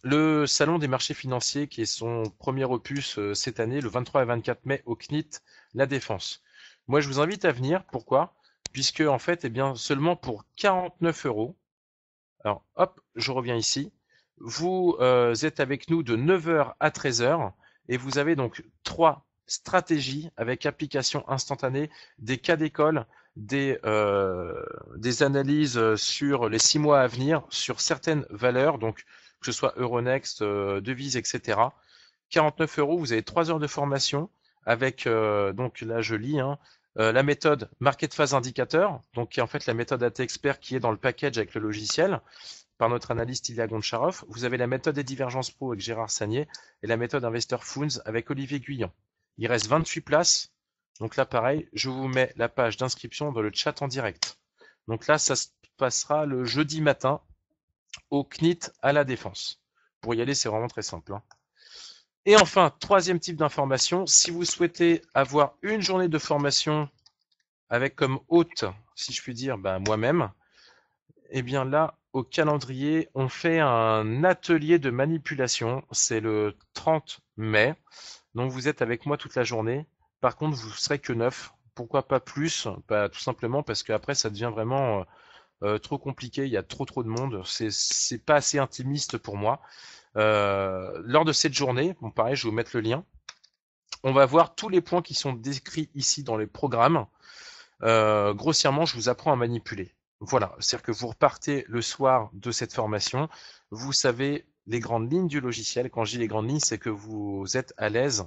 le Salon des marchés financiers qui est son premier opus euh, cette année, le 23 et 24 mai au CNIT La Défense. Moi, je vous invite à venir. Pourquoi? Puisque en fait, eh bien, seulement pour 49 euros, alors hop, je reviens ici, vous euh, êtes avec nous de 9h à 13h et vous avez donc trois stratégie avec application instantanée, des cas d'école, des, euh, des analyses sur les six mois à venir, sur certaines valeurs, donc que ce soit Euronext, euh, devises, etc. 49 euros, vous avez trois heures de formation avec, euh, donc là je lis, hein, la méthode Market Phase Indicateur, donc qui est en fait la méthode AT Expert qui est dans le package avec le logiciel par notre analyste Ilya Goncharov. Vous avez la méthode des divergences pro avec Gérard Sagnier et la méthode Investor Funds avec Olivier Guyon. Il reste 28 places. Donc là, pareil, je vous mets la page d'inscription dans le chat en direct. Donc là, ça se passera le jeudi matin au CNIT à la Défense. Pour y aller, c'est vraiment très simple. Hein. Et enfin, troisième type d'information, si vous souhaitez avoir une journée de formation avec comme hôte, si je puis dire, ben, moi-même, eh bien là, au calendrier, on fait un atelier de manipulation. C'est le 30 mai. Donc vous êtes avec moi toute la journée. Par contre, vous serez que neuf. Pourquoi pas plus? Bah, Tout simplement parce qu'après, ça devient vraiment euh, euh, trop compliqué. Il y a trop trop de monde. C'est pas assez intimiste pour moi. Euh, lors de cette journée, bon pareil, je vais vous mettre le lien. On va voir tous les points qui sont décrits ici dans les programmes. grossièrement, je vous apprends à manipuler. Voilà, c'est-à-dire que vous repartez le soir de cette formation, vous savez les grandes lignes du logiciel. Quand je dis les grandes lignes, c'est que vous êtes à l'aise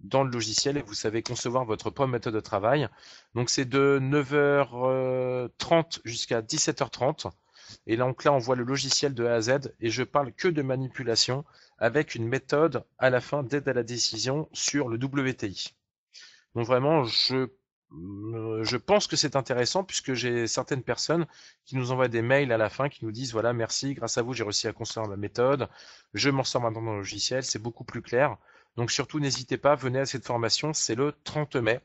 dans le logiciel et vous savez concevoir votre propre méthode de travail. Donc c'est de 9h30 jusqu'à 17h30. Et donc là, on voit le logiciel de A à Z et je parle que de manipulation avec une méthode à la fin d'aide à la décision sur le WTI. Donc vraiment, je je pense que c'est intéressant puisque j'ai certaines personnes qui nous envoient des mails à la fin qui nous disent voilà merci grâce à vous j'ai réussi à construire ma méthode. Je m'en sors maintenant dans le logiciel c'est beaucoup plus clair. Donc surtout n'hésitez pas venez à cette formation c'est le 30 mai.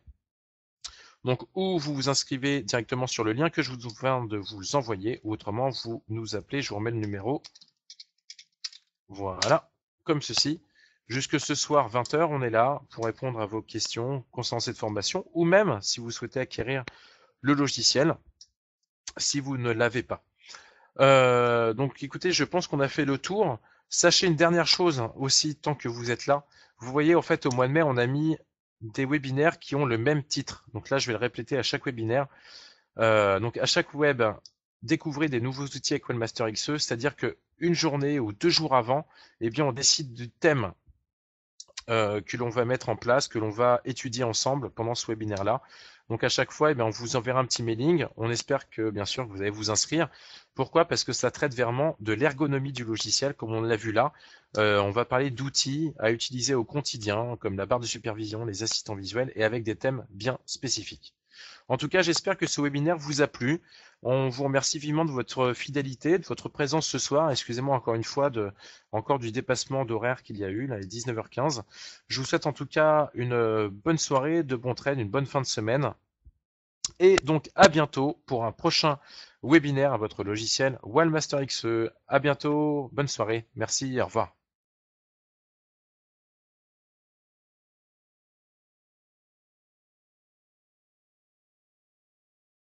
Donc ou vous vous inscrivez directement sur le lien que je vous viens de vous envoyer ou autrement vous nous appelez je vous remets le numéro. Voilà comme ceci Jusque ce soir, 20h, on est là pour répondre à vos questions concernant cette formation, ou même si vous souhaitez acquérir le logiciel, si vous ne l'avez pas. Euh, donc écoutez, je pense qu'on a fait le tour. Sachez une dernière chose aussi, tant que vous êtes là. Vous voyez, en fait, au mois de mai, on a mis des webinaires qui ont le même titre. Donc là, je vais le répéter à chaque webinaire. Euh, donc à chaque web, découvrez des nouveaux outils avec Webmaster XE, c'est-à-dire que une journée ou deux jours avant, eh bien, on décide du thème euh, que l'on va mettre en place, que l'on va étudier ensemble pendant ce webinaire-là. Donc à chaque fois, eh bien, on vous enverra un petit mailing. On espère que bien sûr vous allez vous inscrire. Pourquoi? Parce que ça traite vraiment de l'ergonomie du logiciel, comme on l'a vu là. Euh, on va parler d'outils à utiliser au quotidien, comme la barre de supervision, les assistants visuels, et avec des thèmes bien spécifiques. En tout cas, j'espère que ce webinaire vous a plu. On vous remercie vivement de votre fidélité, de votre présence ce soir. Excusez-moi encore une fois encore du dépassement d'horaire qu'il y a eu, là, les 19h15. Je vous souhaite en tout cas une bonne soirée, de bons trains, une bonne fin de semaine. Et donc à bientôt pour un prochain webinaire à votre logiciel Wallmaster XE. À bientôt, bonne soirée, merci, au revoir.